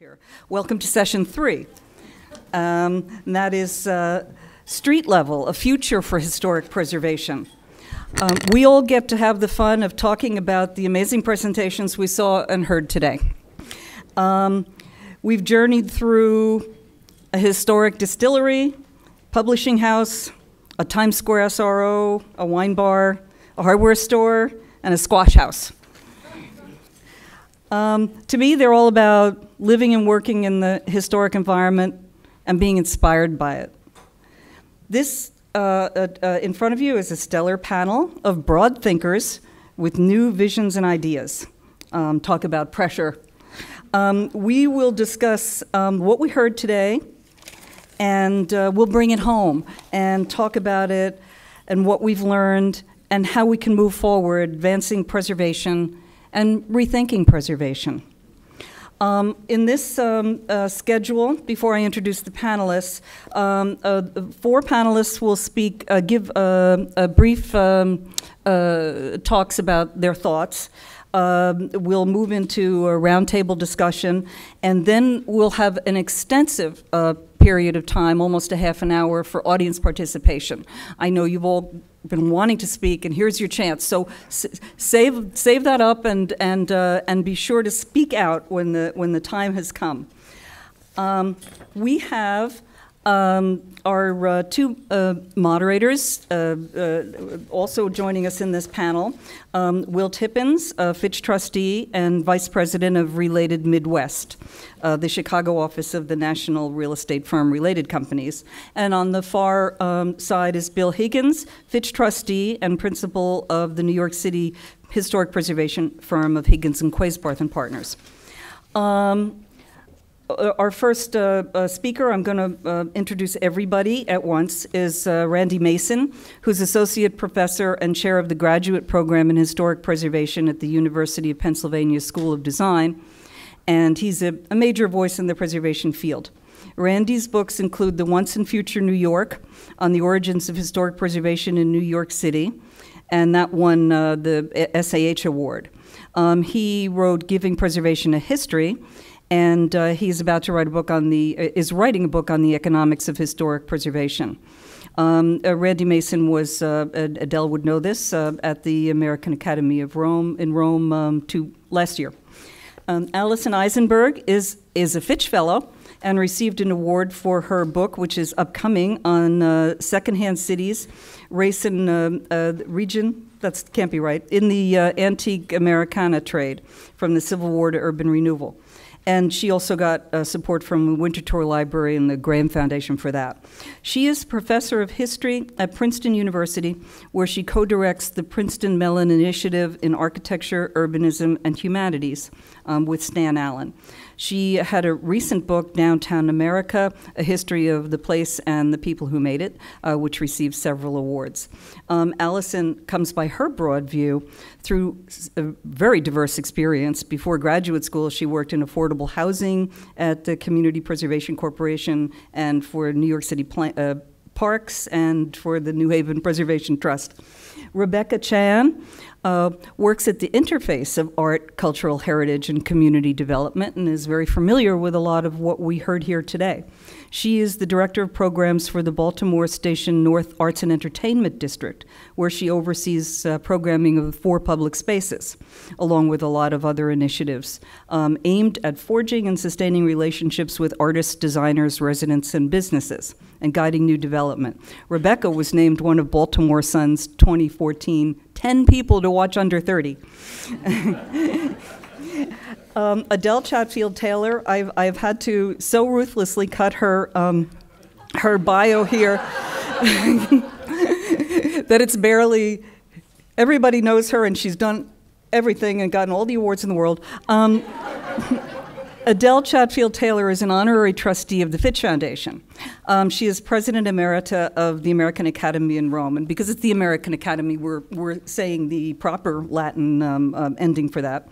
Here. Welcome to session three. Um, and that is uh, street level, a future for historic preservation. Um, we all get to have the fun of talking about the amazing presentations we saw and heard today. Um, we've journeyed through a historic distillery, publishing house, a Times Square SRO, a wine bar, a hardware store, and a squash house. Um, to me, they're all about living and working in the historic environment and being inspired by it. This uh, uh, uh, in front of you is a stellar panel of broad thinkers with new visions and ideas. Um, talk about pressure. Um, we will discuss um, what we heard today, and uh, we'll bring it home and talk about it and what we've learned and how we can move forward, advancing preservation and rethinking preservation. Um, in this um, uh, schedule, before I introduce the panelists, um, uh, four panelists will speak, uh, give uh, a brief um, uh, talks about their thoughts. Um, we'll move into a roundtable discussion, and then we'll have an extensive uh, period of time, almost a half an hour, for audience participation. I know you've all been wanting to speak, and here's your chance. So save save that up and and uh, and be sure to speak out when the when the time has come. Um, we have um, our uh, two uh, moderators uh, uh, also joining us in this panel um, Will Tippens, Fitch trustee and vice president of Related Midwest, uh, the Chicago office of the national real estate firm Related Companies. And on the far um, side is Bill Higgins, Fitch trustee and principal of the New York City historic preservation firm of Higgins and Quasebarth and Partners. Um, our first uh, uh, speaker, I'm going to uh, introduce everybody at once, is uh, Randy Mason, who's Associate Professor and Chair of the Graduate Program in Historic Preservation at the University of Pennsylvania School of Design. And he's a, a major voice in the preservation field. Randy's books include The Once and Future New York on the origins of historic preservation in New York City, and that won uh, the SAH Award. Um, he wrote Giving Preservation a History and uh, he's about to write a book on the uh, is writing a book on the economics of historic preservation. Um, uh, Randy Mason was uh, Adele would know this uh, at the American Academy of Rome in Rome um, to last year. Um, Allison Isenberg is is a Fitch Fellow and received an award for her book, which is upcoming on uh, secondhand cities, race and region. That can't be right in the antique Americana trade, from the Civil War to urban renewal. And she also got uh, support from the Winterthur Library and the Graham Foundation for that. She is professor of history at Princeton University, where she co directs the Princeton Mellon Initiative in Architecture, Urbanism, and Humanities um, with Stan Allen. She had a recent book, Downtown America A History of the Place and the People Who Made It, uh, which received several awards. Um, Allison comes by her broad view through a very diverse experience. Before graduate school, she worked in affordable housing at the Community Preservation Corporation and for New York City uh, Parks and for the New Haven Preservation Trust. Rebecca Chan uh, works at the interface of art, cultural heritage, and community development and is very familiar with a lot of what we heard here today. She is the director of programs for the Baltimore Station North Arts and Entertainment District, where she oversees uh, programming of four public spaces, along with a lot of other initiatives um, aimed at forging and sustaining relationships with artists, designers, residents, and businesses, and guiding new development. Rebecca was named one of Baltimore Sun's 2014 10 people to watch under 30. Um, Adele Chatfield Taylor, I've, I've had to so ruthlessly cut her, um, her bio here that it's barely, everybody knows her and she's done everything and gotten all the awards in the world. Um, Adele Chatfield Taylor is an honorary trustee of the Fitch Foundation. Um, she is president emerita of the American Academy in Rome. And because it's the American Academy, we're, we're saying the proper Latin um, um, ending for that.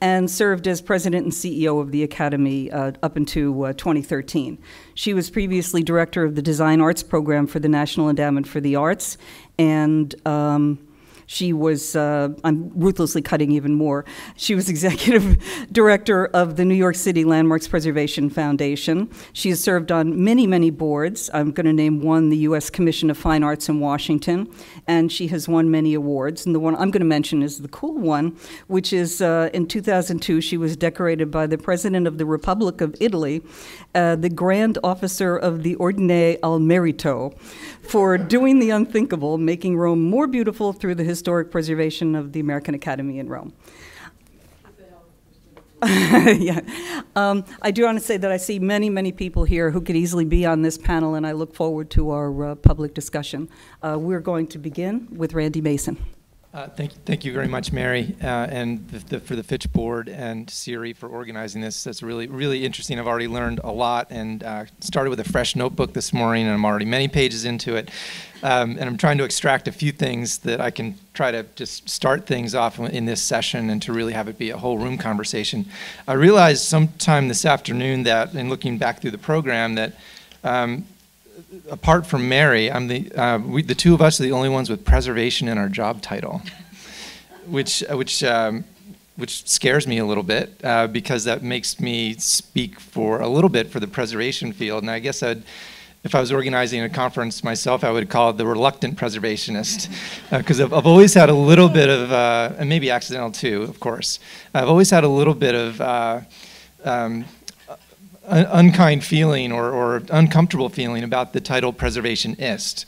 And served as president and CEO of the Academy uh, up until uh, 2013. She was previously director of the Design Arts Program for the National Endowment for the Arts. And um, She was, uh, I'm ruthlessly cutting even more. She was executive director of the New York City Landmarks Preservation Foundation. She has served on many, many boards. I'm going to name one, the U.S. Commission of Fine Arts in Washington, and she has won many awards. And the one I'm going to mention is the cool one, which is uh, in 2002, she was decorated by the President of the Republic of Italy, uh, the Grand Officer of the Ordine al Merito, for doing the unthinkable, making Rome more beautiful through the historic preservation of the American Academy in Rome. yeah. Um, I do want to say that I see many, many people here who could easily be on this panel, and I look forward to our uh, public discussion. Uh, we're going to begin with Randy Mason. Uh, thank, you, thank you very much, Mary, uh, and the, the, for the Fitch board and Siri for organizing this. That's really, really interesting. I've already learned a lot and uh, started with a fresh notebook this morning, and I'm already many pages into it. Um, and I'm trying to extract a few things that I can try to just start things off in this session and to really have it be a whole room conversation. I realized sometime this afternoon that, in looking back through the program, that um, apart from Mary, I'm the uh, we, the two of us are the only ones with preservation in our job title, which uh, which um, which scares me a little bit uh, because that makes me speak for a little bit for the preservation field. And I guess I'd, if I was organizing a conference myself, I would call it the reluctant preservationist because uh, I've, I've, always had a little bit of, uh, and maybe accidental too, of course. I've always had a little bit of. Uh, um, unkind feeling or, or, uncomfortable feeling about the title preservationist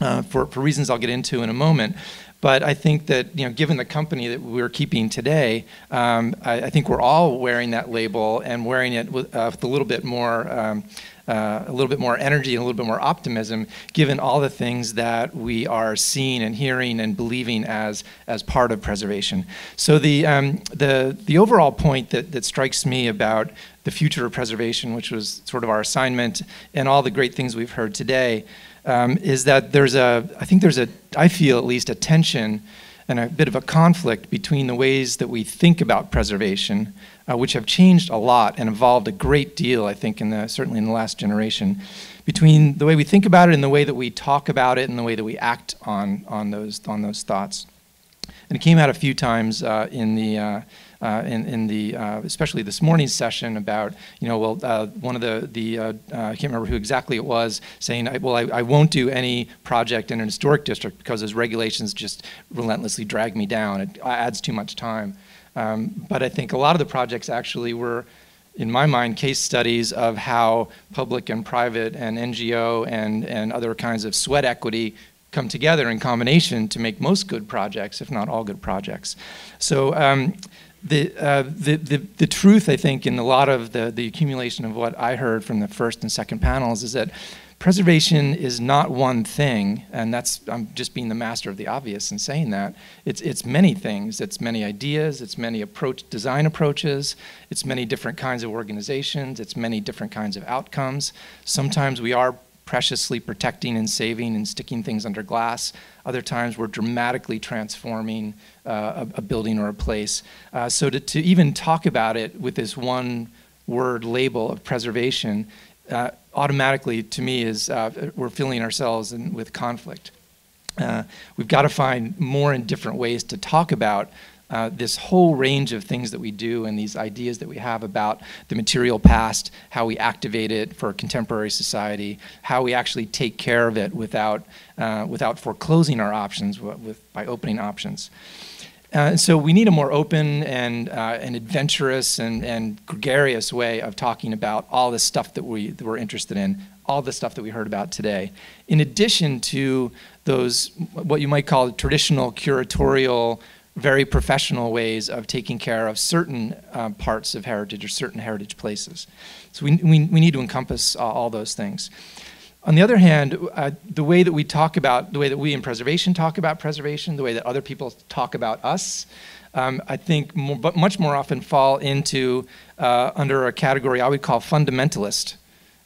uh, for, for reasons I'll get into in a moment. But I think that, you know, given the company that we're keeping today, um, I, I, think we're all wearing that label and wearing it with, uh, with a little bit more um, uh, a little bit more energy and a little bit more optimism, given all the things that we are seeing and hearing and believing as as part of preservation. So the um, the the overall point that that strikes me about the future of preservation, which was sort of our assignment, and all the great things we've heard today, um, is that there's a I think there's a I feel at least a tension and a bit of a conflict between the ways that we think about preservation uh, which have changed a lot and evolved a great deal, I think, in the, certainly in the last generation, between the way we think about it and the way that we talk about it and the way that we act on, on, those, on those thoughts. And it came out a few times uh, in the uh, uh, in, in, the uh, especially this morning's session about you know well uh, one of the the uh, I can't remember who exactly it was saying well I, I won't do any project in an historic district because those regulations just relentlessly drag me down it adds too much time um, but I think a lot of the projects actually were, in my mind, case studies of how public and private and NGO and, and other kinds of sweat equity come together in combination to make most good projects, if not all good projects. So um, the, uh, the, the, the, truth, I think, in a lot of the, the accumulation of what I heard from the first and second panels is that preservation is not one thing, and that's I'm just being the master of the obvious in saying that. It's it's many things. It's many ideas. It's many approach design approaches. It's many different kinds of organizations. It's many different kinds of outcomes. Sometimes we are preciously protecting and saving and sticking things under glass. Other times we're dramatically transforming a, a, building or a place. Uh, so to, to even talk about it with this one word label of preservation uh, automatically to me is uh, we're filling ourselves in, with conflict. Uh, we've got to find more and different ways to talk about uh, this whole range of things that we do and these ideas that we have about the material past, how we activate it for contemporary society, how we actually take care of it without, uh, without foreclosing our options with, by opening options. Uh, so we need a more open and, uh, and adventurous and, and gregarious way of talking about all the stuff that, we, that we're interested in, all the stuff that we heard about today. In addition to those, what you might call traditional curatorial, very professional ways of taking care of certain uh, parts of heritage or certain heritage places. So we, we, we need to encompass all those things. On the other hand, uh, the way that we talk about, the way that we in preservation talk about preservation, the way that other people talk about us, um, I think more, but much more often fall into uh, under a category I would call fundamentalist.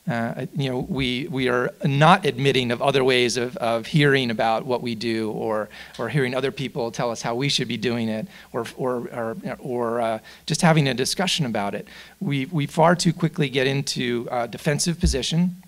Uh, you know, we, we are not admitting of other ways of, of hearing about what we do or, or hearing other people tell us how we should be doing it or, or, or, or uh, just having a discussion about it. We, we far too quickly get into a defensive position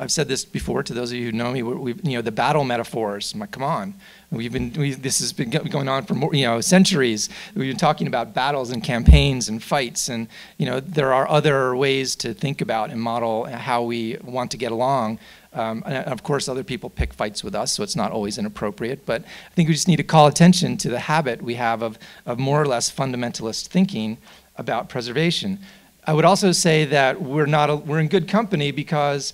I've said this before to those of you who know me. We, you know, the battle metaphors. Like, come on, we've been. We, this has been going on for more, you know, centuries. We've been talking about battles and campaigns and fights, and you know, there are other ways to think about and model how we want to get along. Um, and of course, other people pick fights with us, so it's not always inappropriate. But I think we just need to call attention to the habit we have of, of more or less fundamentalist thinking about preservation. I would also say that we're, not a, we're in good company because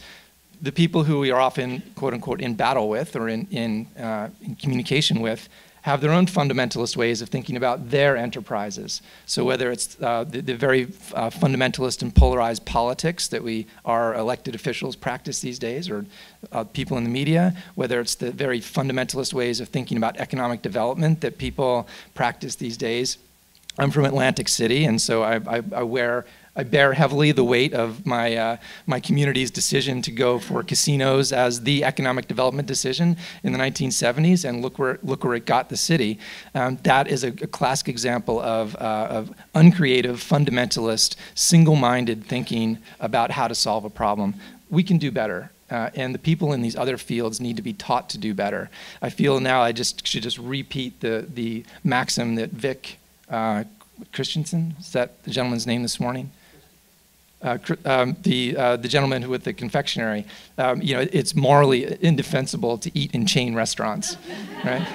the people who we are often, quote unquote, in battle with or in, in, uh, in communication with have their own fundamentalist ways of thinking about their enterprises. So whether it's uh, the, the, very uh, fundamentalist and polarized politics that we, our elected officials practice these days, or uh, people in the media, whether it's the very fundamentalist ways of thinking about economic development that people practice these days. I'm from Atlantic City, and so I, I, I wear I bear heavily the weight of my, uh, my community's decision to go for casinos as the economic development decision in the 1970s, and look where, look where it got the city. Um, that is a, a, classic example of, uh, of uncreative, fundamentalist, single-minded thinking about how to solve a problem. We can do better. Uh, and the people in these other fields need to be taught to do better. I feel now I just should just repeat the, the maxim that Vic uh, Christensen, is that the gentleman's name this morning? Uh, um, the, uh, the gentleman who with the confectionery, um, you know, it's morally indefensible to eat in chain restaurants, right?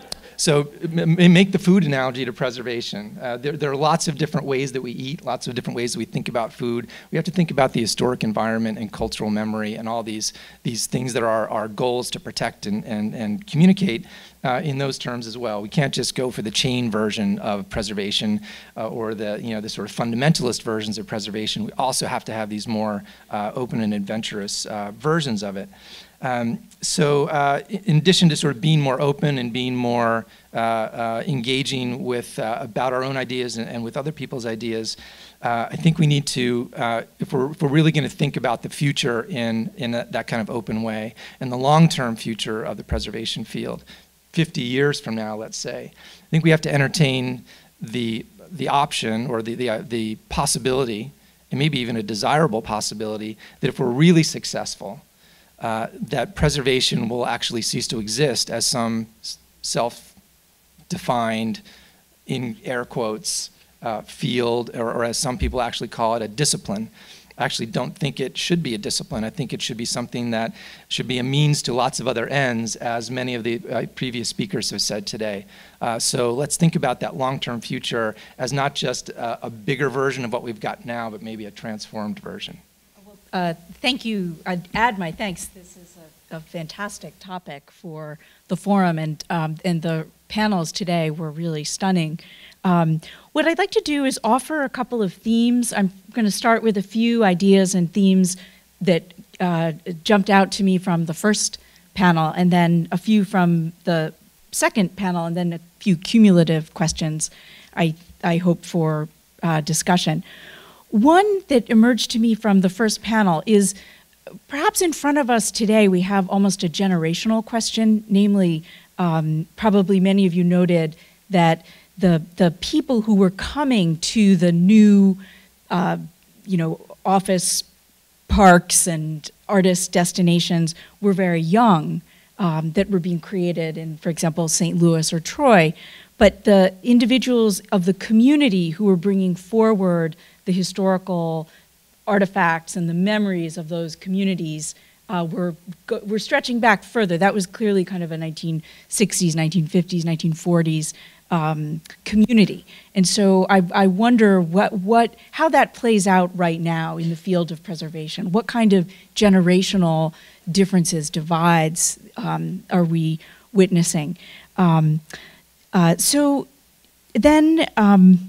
So make the food analogy to preservation. Uh, there, there, are lots of different ways that we eat, lots of different ways that we think about food. We have to think about the historic environment and cultural memory and all these, these things that are our goals to protect and, and, and communicate uh, in those terms as well. We can't just go for the chain version of preservation uh, or the, you know, the sort of fundamentalist versions of preservation. We also have to have these more uh, open and adventurous uh, versions of it. Um, so uh, in addition to sort of being more open and being more uh, uh, engaging with uh, about our own ideas and, and with other people's ideas, uh, I think we need to, uh, if, we're, if we're really going to think about the future in, in a, that kind of open way and the long-term future of the preservation field, 50 years from now, let's say, I think we have to entertain the, the option or the, the, the possibility, and maybe even a desirable possibility, that if we're really successful, uh, that preservation will actually cease to exist as some self-defined, in air quotes, uh, field, or, or, as some people actually call it, a discipline. I actually don't think it should be a discipline. I think it should be something that should be a means to lots of other ends, as many of the uh, previous speakers have said today. Uh, so let's think about that long-term future as not just a, a bigger version of what we've got now, but maybe a transformed version. Uh, thank you. I'd add my thanks. This is a, a fantastic topic for the forum, and um, and the panels today were really stunning. Um, what I'd like to do is offer a couple of themes. I'm going to start with a few ideas and themes that uh, jumped out to me from the first panel, and then a few from the second panel, and then a few cumulative questions. I I hope for uh, discussion. One that emerged to me from the first panel is perhaps in front of us today we have almost a generational question, namely, um, probably many of you noted that the, the people who were coming to the new, uh, you know, office parks and artist destinations were very young um, that were being created in, for example, St. Louis or Troy. But the individuals of the community who were bringing forward the historical artifacts and the memories of those communities uh, were, were stretching back further. That was clearly kind of a 1960s, 1950s, 1940s um, community. And so I, I wonder what, what, how that plays out right now in the field of preservation. What kind of generational differences, divides um, are we witnessing? Um, uh, so then, um,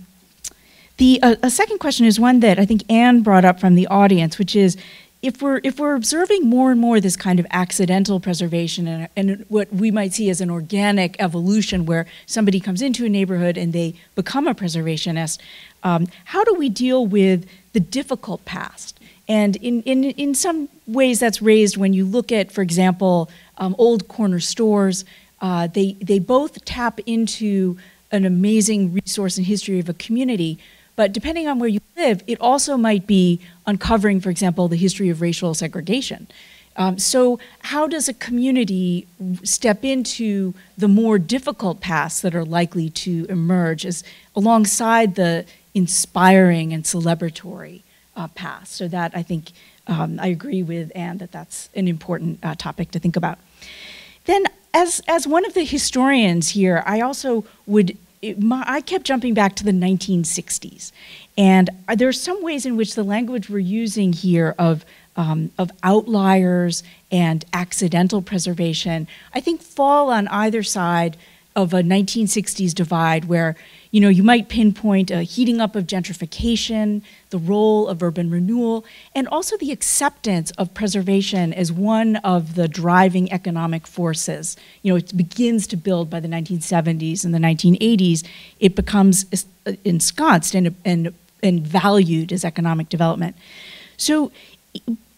the uh, a second question is one that I think Anne brought up from the audience, which is if we're if we're observing more and more this kind of accidental preservation and, and what we might see as an organic evolution, where somebody comes into a neighborhood and they become a preservationist, um, how do we deal with the difficult past? And in, in, in some ways, that's raised when you look at, for example, um, old corner stores. Uh, they, they both tap into an amazing resource and history of a community, but depending on where you live, it also might be uncovering, for example, the history of racial segregation. Um, so, how does a community step into the more difficult paths that are likely to emerge as alongside the inspiring and celebratory uh, paths? So that I think um, I agree with Anne that that's an important uh, topic to think about. Then, as as one of the historians here, I also would. It, my, I kept jumping back to the 1960s, and there are some ways in which the language we're using here of um, of outliers and accidental preservation, I think fall on either side of a 1960s divide where you know you might pinpoint a heating up of gentrification the role of urban renewal and also the acceptance of preservation as one of the driving economic forces. You know it begins to build by the 1970s and the 1980s it becomes ensconced and, and, and valued as economic development. So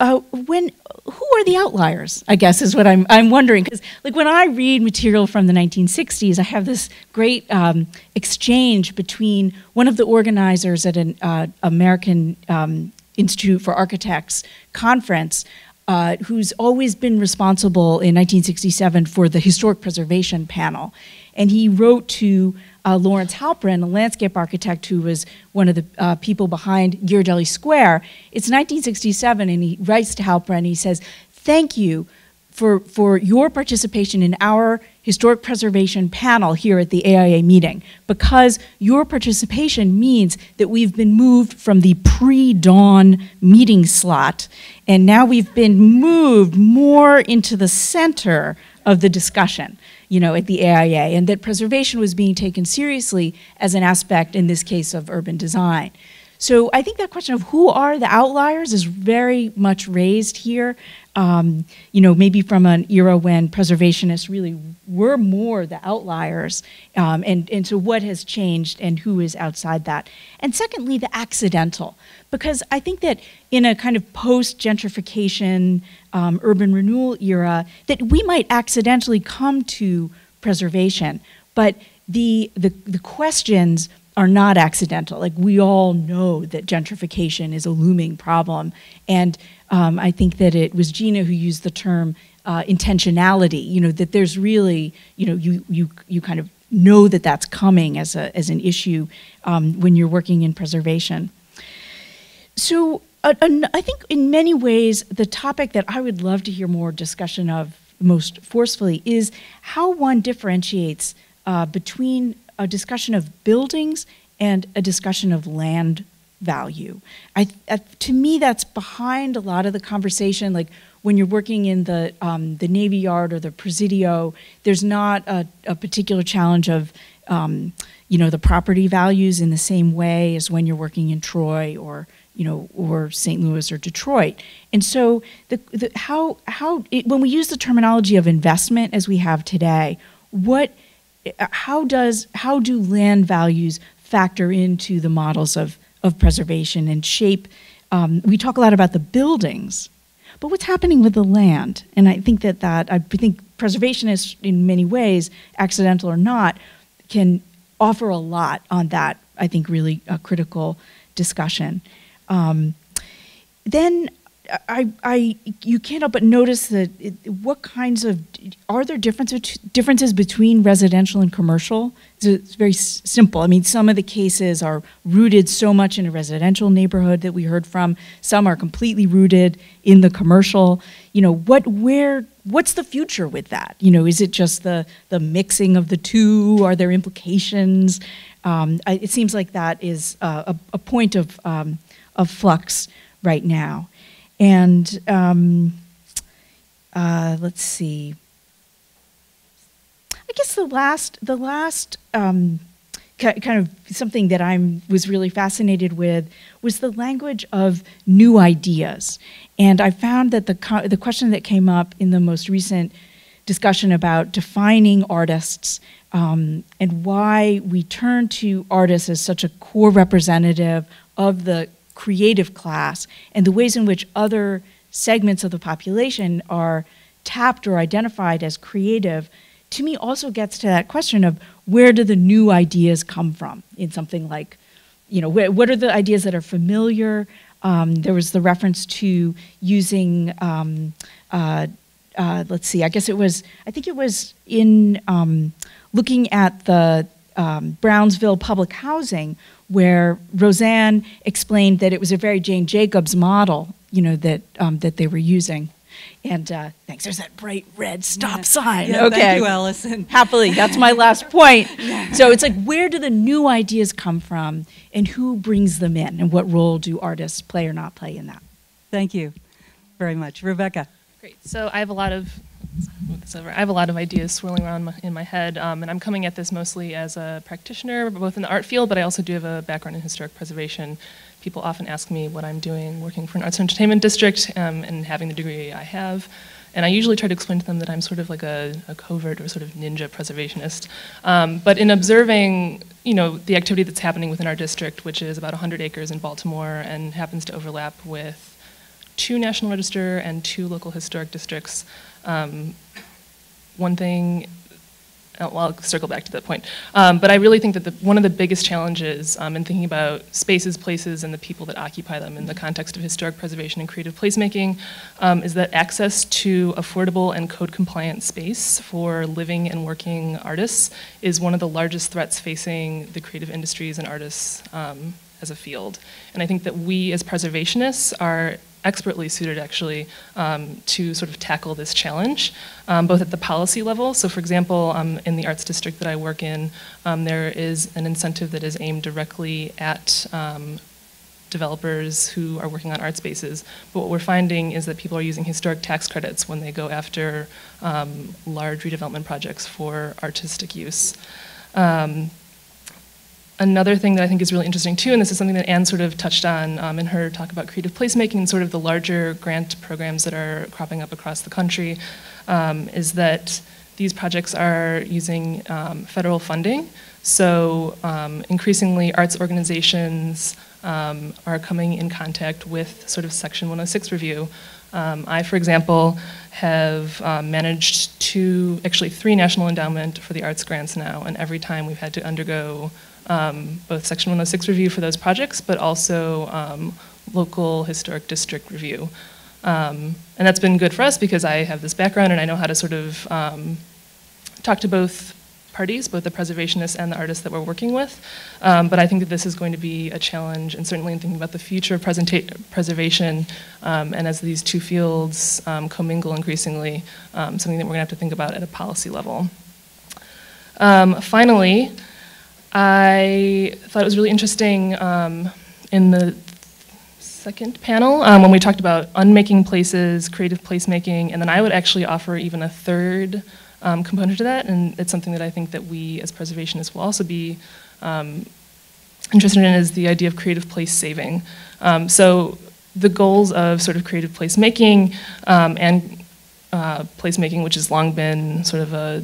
uh, when who are the outliers? I guess is what I'm I'm wondering because like when I read material from the 1960s, I have this great um, exchange between one of the organizers at an uh, American um, Institute for Architects conference. Uh, who's always been responsible in 1967 for the historic preservation panel. And he wrote to uh, Lawrence Halprin, a landscape architect who was one of the uh, people behind Ghirardelli Square. It's 1967, and he writes to Halprin. He says, "Thank you for for your participation in our historic preservation panel here at the AIA meeting, because your participation means that we've been moved from the pre-dawn meeting slot, and now we've been moved more into the center of the discussion." you know, at the AIA, and that preservation was being taken seriously as an aspect, in this case, of urban design. So I think that question of who are the outliers is very much raised here um, you know, maybe from an era when preservationists really were more the outliers, um, and, and so what has changed and who is outside that. And secondly, the accidental, because I think that in a kind of post gentrification, um, urban renewal era, that we might accidentally come to preservation, but the, the, the questions are not accidental. Like we all know that gentrification is a looming problem, and um, I think that it was Gina who used the term uh, intentionality. You know that there's really you know you you you kind of know that that's coming as a as an issue um, when you're working in preservation. So I think in many ways the topic that I would love to hear more discussion of most forcefully is how one differentiates uh, between a discussion of buildings and a discussion of land value. I, uh, to me, that's behind a lot of the conversation. Like when you're working in the um, the Navy Yard or the Presidio, there's not a, a particular challenge of um, you know the property values in the same way as when you're working in Troy or you know or St. Louis or Detroit. And so the, the how how it, when we use the terminology of investment as we have today, what how does how do land values factor into the models of, of preservation and shape? Um, we talk a lot about the buildings, but what's happening with the land? And I think that that I think preservationists, in many ways, accidental or not, can offer a lot on that. I think really a critical discussion. Um, then I, I, you can't help but notice that it, what kinds of are there differences differences between residential and commercial? It's, it's very simple. I mean, some of the cases are rooted so much in a residential neighborhood that we heard from. Some are completely rooted in the commercial. You know, what where what's the future with that? You know, is it just the the mixing of the two? Are there implications? Um, I, it seems like that is uh, a, a point of um, of flux right now. And um, uh, let's see. I guess the last, the last um, kind of something that I was really fascinated with was the language of new ideas. And I found that the, the question that came up in the most recent discussion about defining artists um, and why we turn to artists as such a core representative of the creative class and the ways in which other segments of the population are tapped or identified as creative to me also gets to that question of where do the new ideas come from in something like you know, wh- what are the ideas that are familiar? Um, there was the reference to using, um, uh, uh, let's see, I guess it was, I think it was in um, looking at the um, Brownsville public housing where Roseanne explained that it was a very Jane Jacobs model, you know, that, um, that they were using. And uh, thanks, there's that bright red stop Yeah. sign. Yeah, okay. Thank you, Allison. Happily, that's my last point. So it's like, where do the new ideas come from, and who brings them in, and what role do artists play or not play in that? Thank you very much. Rebecca. Great. So I have a lot of move this over. I have a lot of ideas swirling around my, in my head, um, and I'm coming at this mostly as a practitioner, both in the art field, but I also do have a background in historic preservation. People often ask me what I'm doing working for an arts and entertainment district um, and having the degree I have. And I usually try to explain to them that I'm sort of like a, a covert or sort of ninja preservationist. Um, but in observing, you know, the activity that's happening within our district, which is about 100 acres in Baltimore and happens to overlap with two National Register and two local historic districts. Um, one thing, uh, well, I'll circle back to that point. Um, but I really think that the, one of the biggest challenges um, in thinking about spaces, places, and the people that occupy them in the context of historic preservation and creative placemaking um, is that access to affordable and code compliant space for living and working artists is one of the largest threats facing the creative industries and artists um, as a field. And I think that we as preservationists are expertly suited actually um, to sort of tackle this challenge, um, both at the policy level. So, for example, um, in the arts district that I work in, um, there is an incentive that is aimed directly at um, developers who are working on art spaces. But what we're finding is that people are using historic tax credits when they go after um, large redevelopment projects for artistic use. Um, another thing that I think is really interesting too, and this is something that Anne sort of touched on um, in her talk about creative placemaking and sort of the larger grant programs that are cropping up across the country, um, is that these projects are using um, federal funding. So um, increasingly, arts organizations um, are coming in contact with sort of Section 106 review. Um, I, for example, have managed two, actually three National Endowment for the Arts grants now, and every time we've had to undergo um, both Section 106 review for those projects, but also um, local historic district review. Um, and that's been good for us because I have this background and I know how to sort of um, talk to both parties, both the preservationists and the artists that we're working with. Um, but I think that this is going to be a challenge, and certainly in thinking about the future of preservation, um, and as these two fields commingle increasingly, something that we're going to have to think about at a policy level. Finally, I thought it was really interesting um, in the second panel um, when we talked about unmaking places, creative placemaking, and then I would actually offer even a third um, component to that, and it's something that I think that we as preservationists will also be um, interested in is the idea of creative place saving. Um, so the goals of sort of creative placemaking um, and uh, placemaking, which has long been sort of a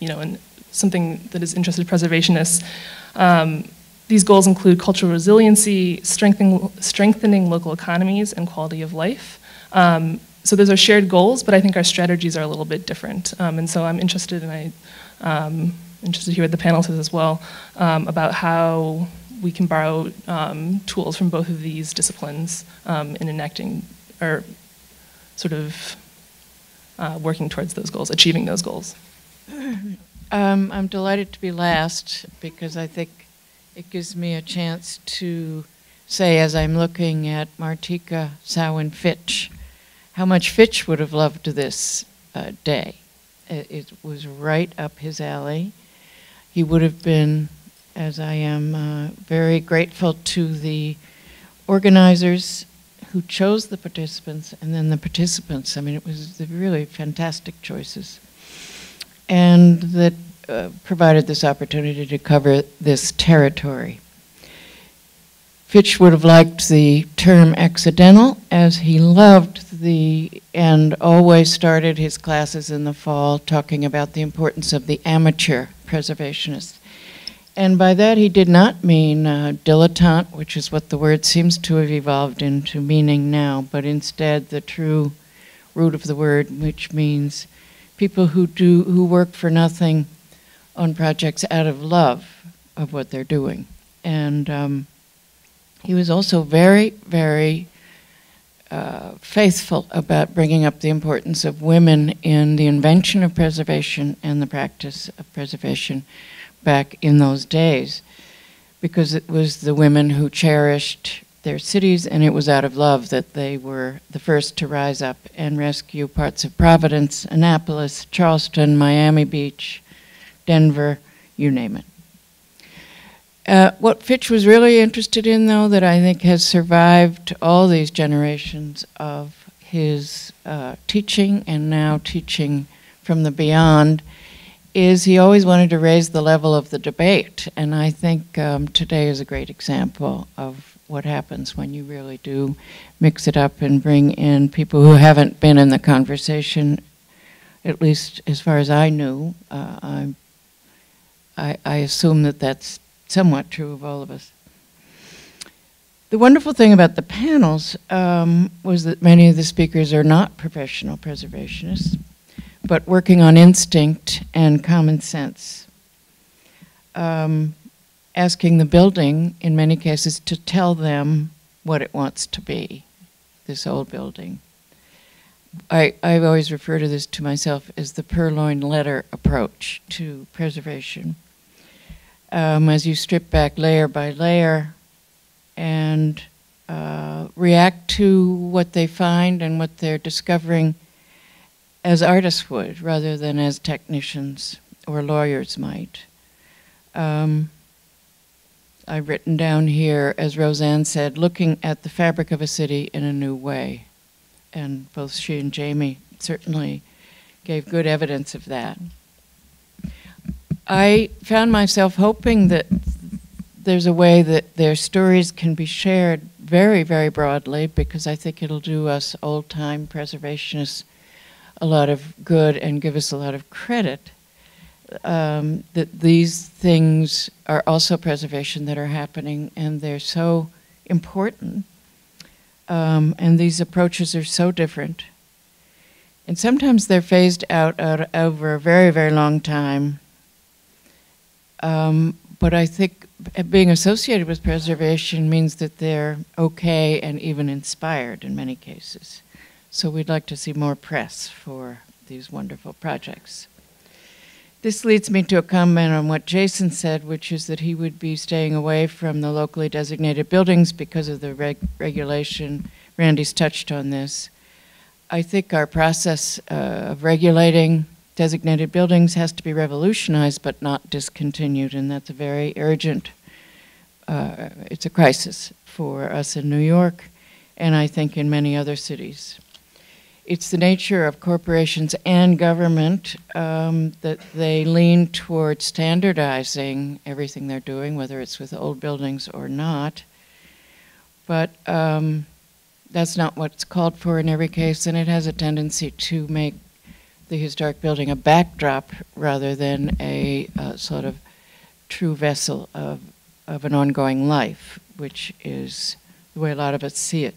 you know, an something that is interested preservationists. Um, these goals include cultural resiliency, strengthening, strengthening local economies, and quality of life. Um, so those are shared goals, but I think our strategies are a little bit different. Um, and so I'm interested, and I um, interested to hear what the panel says as well um, about how we can borrow um, tools from both of these disciplines in enacting or sort of uh, working towards those goals, achieving those goals. Um, I'm delighted to be last because I think it gives me a chance to say, as I'm looking at Martica Sawin Fitch, how much Fitch would have loved this uh, day. It, it, was right up his alley. He would have been, as I am, uh, very grateful to the organizers who chose the participants and then the participants. I mean, it was really fantastic choices and that uh, provided this opportunity to cover this territory. Fitch would have liked the term accidental, as he loved the, and always started his classes in the fall talking about the importance of the amateur preservationist. And by that, he did not mean uh, dilettante, which is what the word seems to have evolved into meaning now, but instead the true root of the word, which means people who do who work for nothing on projects out of love of what they're doing. And um, he was also very, very uh, faithful about bringing up the importance of women in the invention of preservation and the practice of preservation back in those days, because it was the women who cherished their cities, and it was out of love that they were the first to rise up and rescue parts of Providence, Annapolis, Charleston, Miami Beach, Denver, you name it. Uh, what Fitch was really interested in, though, that I think has survived all these generations of his uh, teaching and now teaching from the beyond, is he always wanted to raise the level of the debate. And I think um, today is a great example of what happens when you really do mix it up and bring in people who haven't been in the conversation, at least as far as I knew. Uh, I, I assume that that's somewhat true of all of us. The wonderful thing about the panels um, was that many of the speakers are not professional preservationists, but working on instinct and common sense. Um, asking the building, in many cases, to tell them what it wants to be, this old building. I, I always refer to this to myself as the purloined letter approach to preservation. Um, as you strip back layer by layer and uh, react to what they find and what they're discovering as artists would rather than as technicians or lawyers might. Um, I've written down here, as Roseanne said, looking at the fabric of a city in a new way. And both she and Jamie certainly gave good evidence of that. I found myself hoping that there's a way that their stories can be shared very, very broadly because I think it'll do us old time preservationists a lot of good and give us a lot of credit um, that these things are also preservation that are happening, and they're so important. Um, and these approaches are so different. And sometimes they're phased out, out over a very, very long time. Um, but I think being associated with preservation means that they're okay and even inspired in many cases. So we'd like to see more press for these wonderful projects. This leads me to a comment on what Jason said, which is that he would be staying away from the locally designated buildings because of the reg regulation. Randy's touched on this. I think our process uh, of regulating designated buildings has to be revolutionized but not discontinued, and that's a very urgent, uh, it's a crisis for us in New York, and I think in many other cities it's the nature of corporations and government um, that they lean toward standardizing everything they're doing, whether it's with old buildings or not. But um, that's not what's called for in every case, and it has a tendency to make the historic building a backdrop rather than a uh, sort of true vessel of, of an ongoing life, which is the way a lot of us see it.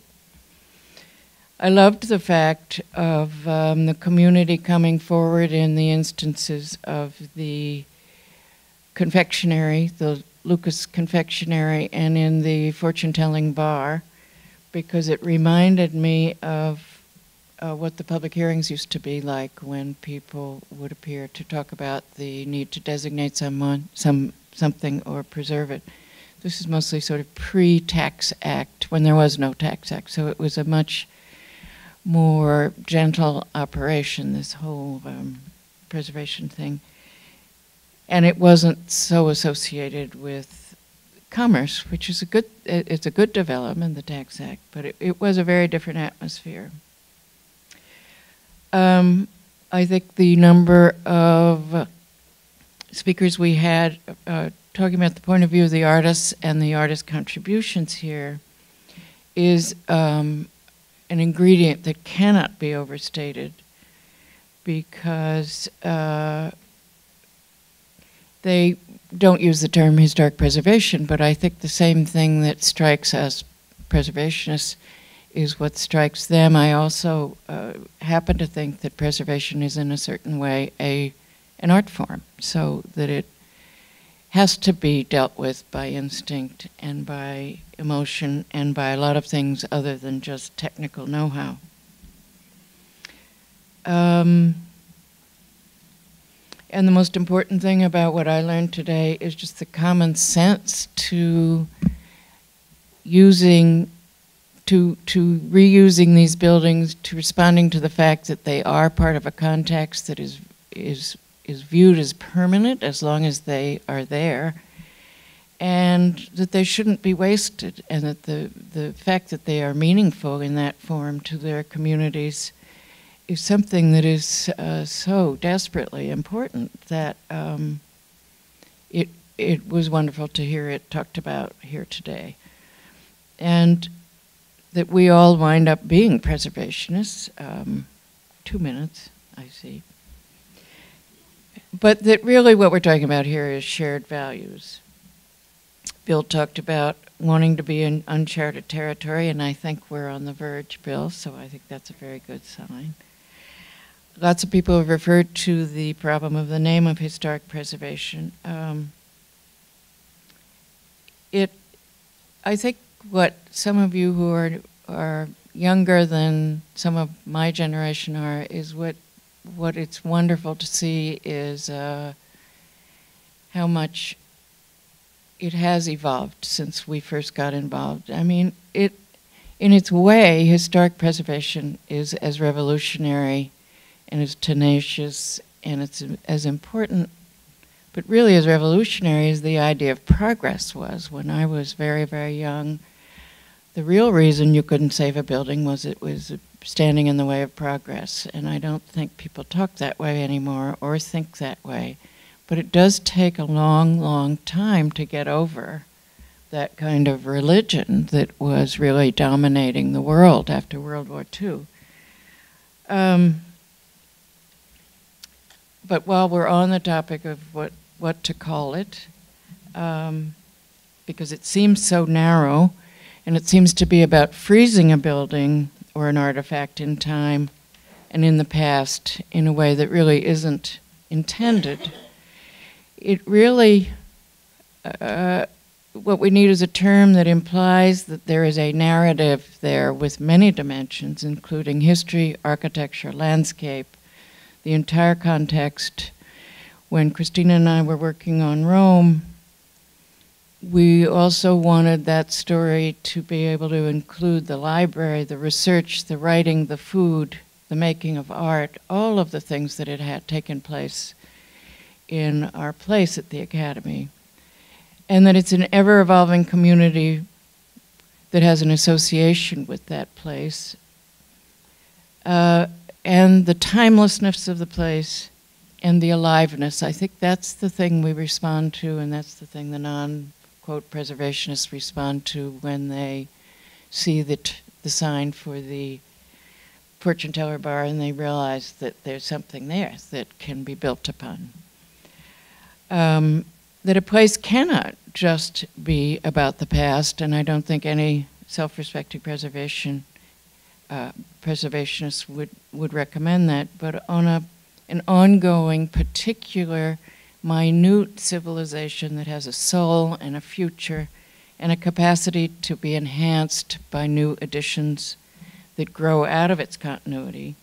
I loved the fact of um, the community coming forward in the instances of the confectionery, the Lucas confectionery, and in the fortune telling bar, because it reminded me of uh, what the public hearings used to be like when people would appear to talk about the need to designate someone, some something, or preserve it. This is mostly sort of pre-tax act when there was no tax act, so it was a much more gentle operation, this whole um, preservation thing. And it wasn't so associated with commerce, which is a good, it's a good development, the Tax Act, but it, it was a very different atmosphere. Um, I think the number of speakers we had uh, talking about the point of view of the artists and the artist contributions here is um, an ingredient that cannot be overstated because uh, they don't use the term historic preservation, but I think the same thing that strikes us preservationists is what strikes them. I also uh, happen to think that preservation is in a certain way a an art form, so that it has to be dealt with by instinct and by emotion and by a lot of things other than just technical know how. Um, and the most important thing about what I learned today is just the common sense to using to to reusing these buildings to responding to the fact that they are part of a context that is is is viewed as permanent as long as they are there and that they shouldn't be wasted and that the the fact that they are meaningful in that form to their communities is something that is uh, so desperately important that um, it it was wonderful to hear it talked about here today and that we all wind up being preservationists. Um, two minutes, I see. But that really what we're talking about here is shared values. Bill talked about wanting to be in uncharted territory, and I think we're on the verge, Bill, so I think that's a very good sign. Lots of people have referred to the problem of the name of historic preservation. Um, it, I think what some of you who are are younger than some of my generation are is what what it's wonderful to see is uh, how much it has evolved since we first got involved. I mean, it in its way, historic preservation is as revolutionary and as tenacious and it's as important, but really as revolutionary as the idea of progress was when I was very, very young the real reason you couldn't save a building was it was standing in the way of progress. And I don't think people talk that way anymore or think that way. But it does take a long, long time to get over that kind of religion that was really dominating the world after World War II. Um, but while we're on the topic of what, what to call it, um, because it seems so narrow, and it seems to be about freezing a building or an artifact in time and in the past in a way that really isn't intended. It really, uh, what we need is a term that implies that there is a narrative there with many dimensions, including history, architecture, landscape, the entire context. When Christina and I were working on Rome, we also wanted that story to be able to include the library, the research, the writing, the food, the making of art, all of the things that had, had taken place in our place at the Academy. And that it's an ever evolving community that has an association with that place. Uh, and the timelessness of the place and the aliveness. I think that's the thing we respond to, and that's the thing the non quote preservationists respond to when they see the, the sign for the fortune teller bar and they realize that there's something there that can be built upon. Um, that a place cannot just be about the past, and I don't think any self-respecting preservation uh, preservationists would, would recommend that, but on a, an ongoing, particular minute civilization that has a soul and a future and a capacity to be enhanced by new additions that grow out of its continuity,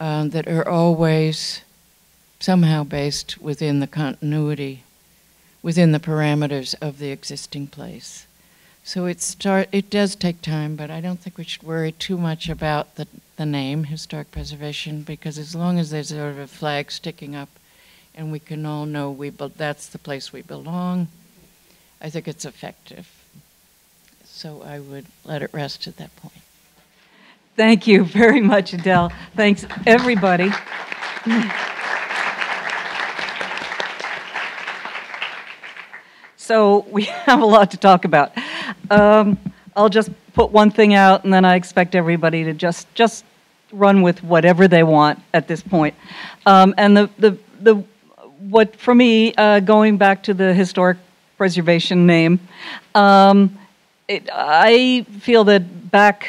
um, that are always somehow based within the continuity, within the parameters of the existing place. So it start it does take time, but I don't think we should worry too much about the, the name historic preservation because as long as there's sort of a flag sticking up and we can all know we that's the place we belong. I think it's effective. So I would let it rest at that point. Thank you very much, Adele. Thanks, everybody. So we have a lot to talk about. Um, I'll just put one thing out, and then I expect everybody to just just run with whatever they want at this point. Um, and the the the what for me, uh, going back to the historic preservation name, um, it, I feel that back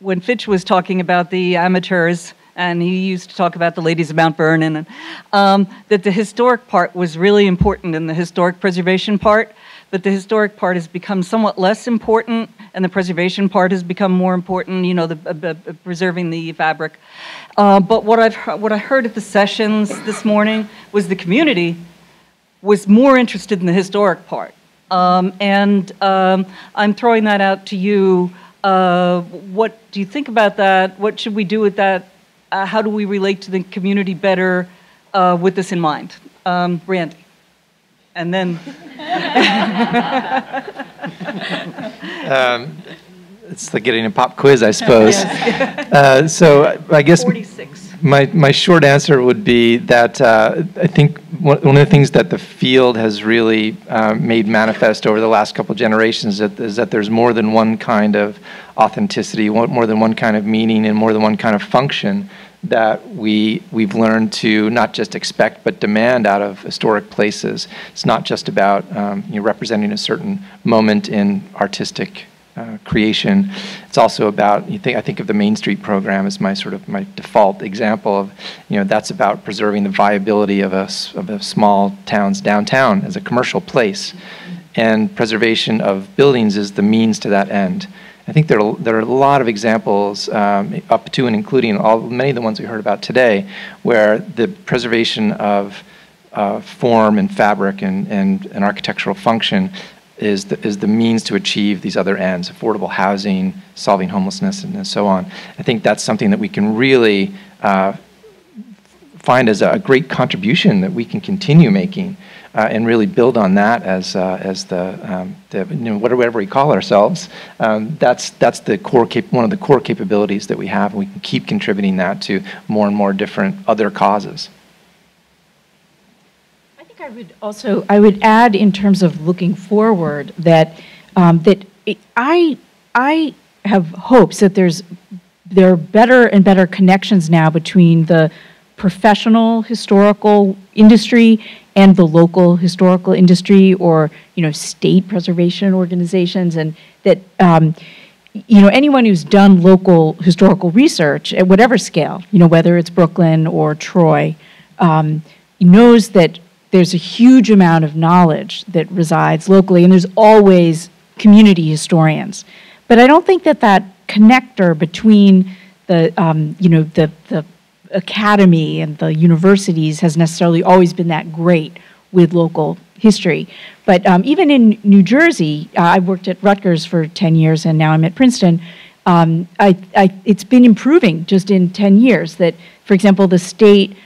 when Fitch was talking about the amateurs and he used to talk about the ladies of Mount Vernon, and um, that the historic part was really important in the historic preservation part, but the historic part has become somewhat less important, and the preservation part has become more important. You know, the uh, uh, preserving the fabric. Uh, but what I've what I heard at the sessions this morning was the community was more interested in the historic part, um, and um, I'm throwing that out to you. Uh, what do you think about that? What should we do with that? Uh, how do we relate to the community better uh, with this in mind? Um, Randy. And then. um, it's like getting a pop quiz, I suppose. uh, so I guess 46. My, my short answer would be that uh, I think one, one of the things that the field has really uh, made manifest over the last couple of generations is that, is that there's more than one kind of authenticity, more than one kind of meaning, and more than one kind of function that we we've learned to not just expect but demand out of historic places. It's not just about um, you know, representing a certain moment in artistic uh, creation. It's also about you think I think of the Main Street program as my sort of my default example of you know that's about preserving the viability of a of a small town's downtown as a commercial place, and preservation of buildings is the means to that end. I think there are, there are a lot of examples um, up to and including all many of the ones we heard about today, where the preservation of uh, form and fabric and, and, and architectural function is the, is the means to achieve these other ends, affordable housing, solving homelessness, and, and so on. I think that's something that we can really uh, find as a great contribution that we can continue making uh, and really build on that as, uh, as the, um, the you know, whatever we call ourselves. Um, that's, that's the core one of the core capabilities that we have, and we can keep contributing that to more and more different other causes. I think I would also, I would add in terms of looking forward that, um, that it, I, I have hopes that there's, there are better and better connections now between the professional historical industry and the local historical industry or, you know, state preservation organizations and that, um, you know, anyone who's done local historical research at whatever scale, you know, whether it's Brooklyn or Troy, um, knows that there's a huge amount of knowledge that resides locally, and there's always community historians. But I don't think that that connector between the, um, you know, the, the academy and the universities has necessarily always been that great with local history. But um, even in New Jersey, uh, I worked at Rutgers for 10 years and now I'm at Princeton. Um, I, I, it's been improving just in 10 years that, for example, the state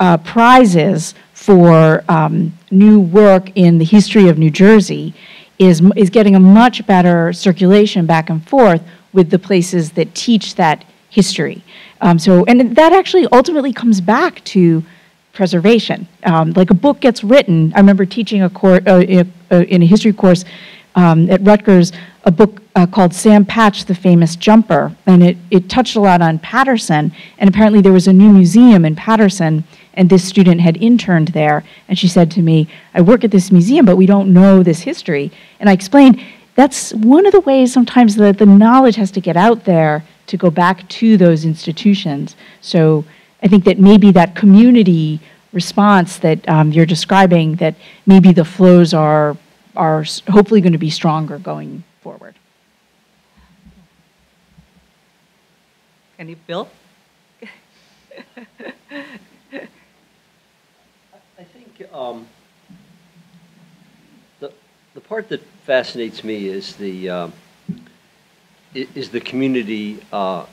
uh, prizes for um, new work in the history of New Jersey is, is getting a much better circulation back and forth with the places that teach that history. Um, so, and that actually ultimately comes back to preservation. Um, like a book gets written. I remember teaching a course uh, in, a, in a history course um, at Rutgers a book uh, called Sam Patch, the Famous Jumper, and it, it touched a lot on Paterson. And apparently, there was a new museum in Paterson, and this student had interned there. And she said to me, I work at this museum, but we don't know this history. And I explained, that's one of the ways sometimes that the knowledge has to get out there to go back to those institutions. So I think that maybe that community response that um, you're describing, that maybe the flows are, are hopefully going to be stronger going forward. Any, Bill? I think um, the the part that fascinates me is the uh, is the community uh,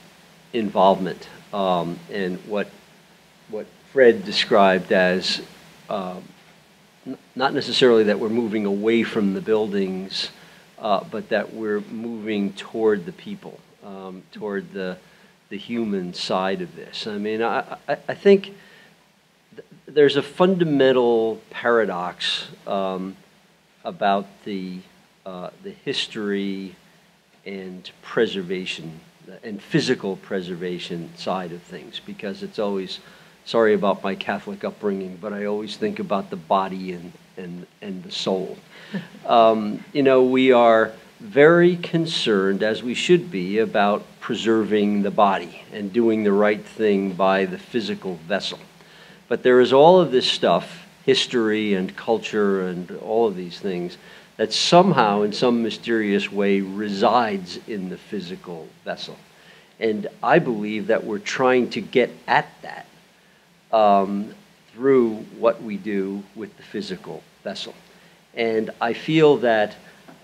involvement um, and what what Fred described as uh, not necessarily that we're moving away from the buildings, uh, but that we're moving toward the people, um, toward the the human side of this. I mean, I, I, I think there's a fundamental paradox um, about the, uh, the history and preservation and physical preservation side of things because it's always sorry about my Catholic upbringing, but I always think about the body and, and, and the soul. Um, you know, we are very concerned, as we should be, about preserving the body and doing the right thing by the physical vessel. But there is all of this stuff, history and culture and all of these things, that somehow, in some mysterious way, resides in the physical vessel. And I believe that we're trying to get at that um, through what we do with the physical vessel. And I feel that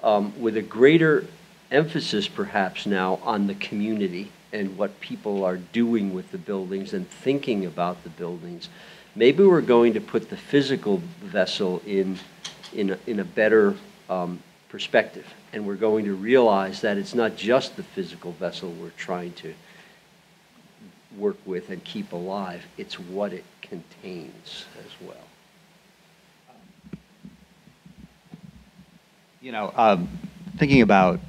um, with a greater emphasis perhaps now on the community and what people are doing with the buildings and thinking about the buildings, maybe we're going to put the physical vessel in, in, a, in a better um, perspective. And we're going to realize that it's not just the physical vessel we're trying to work with and keep alive, it's what it contains as well. You know, um, thinking about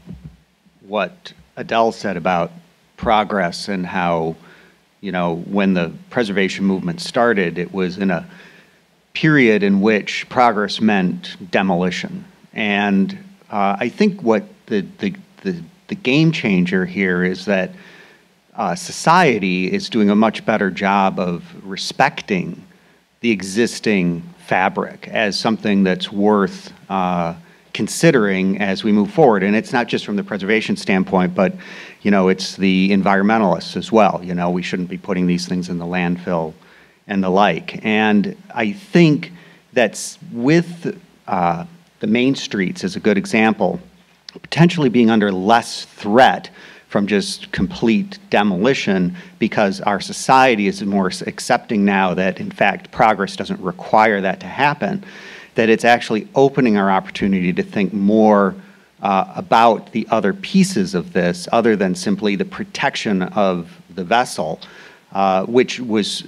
what Adele said about progress and how, you know, when the preservation movement started, it was in a period in which progress meant demolition. And uh, I think what the, the, the, the, game changer here is that uh, society is doing a much better job of respecting the existing fabric as something that's worth uh, considering as we move forward. And it's not just from the preservation standpoint, but you know, it's the environmentalists as well. You know, we shouldn't be putting these things in the landfill and the like. And I think that's with uh, the main streets is a good example, potentially being under less threat from just complete demolition because our society is more accepting now that, in fact, progress doesn't require that to happen, that it's actually opening our opportunity to think more uh, about the other pieces of this other than simply the protection of the vessel, uh, which was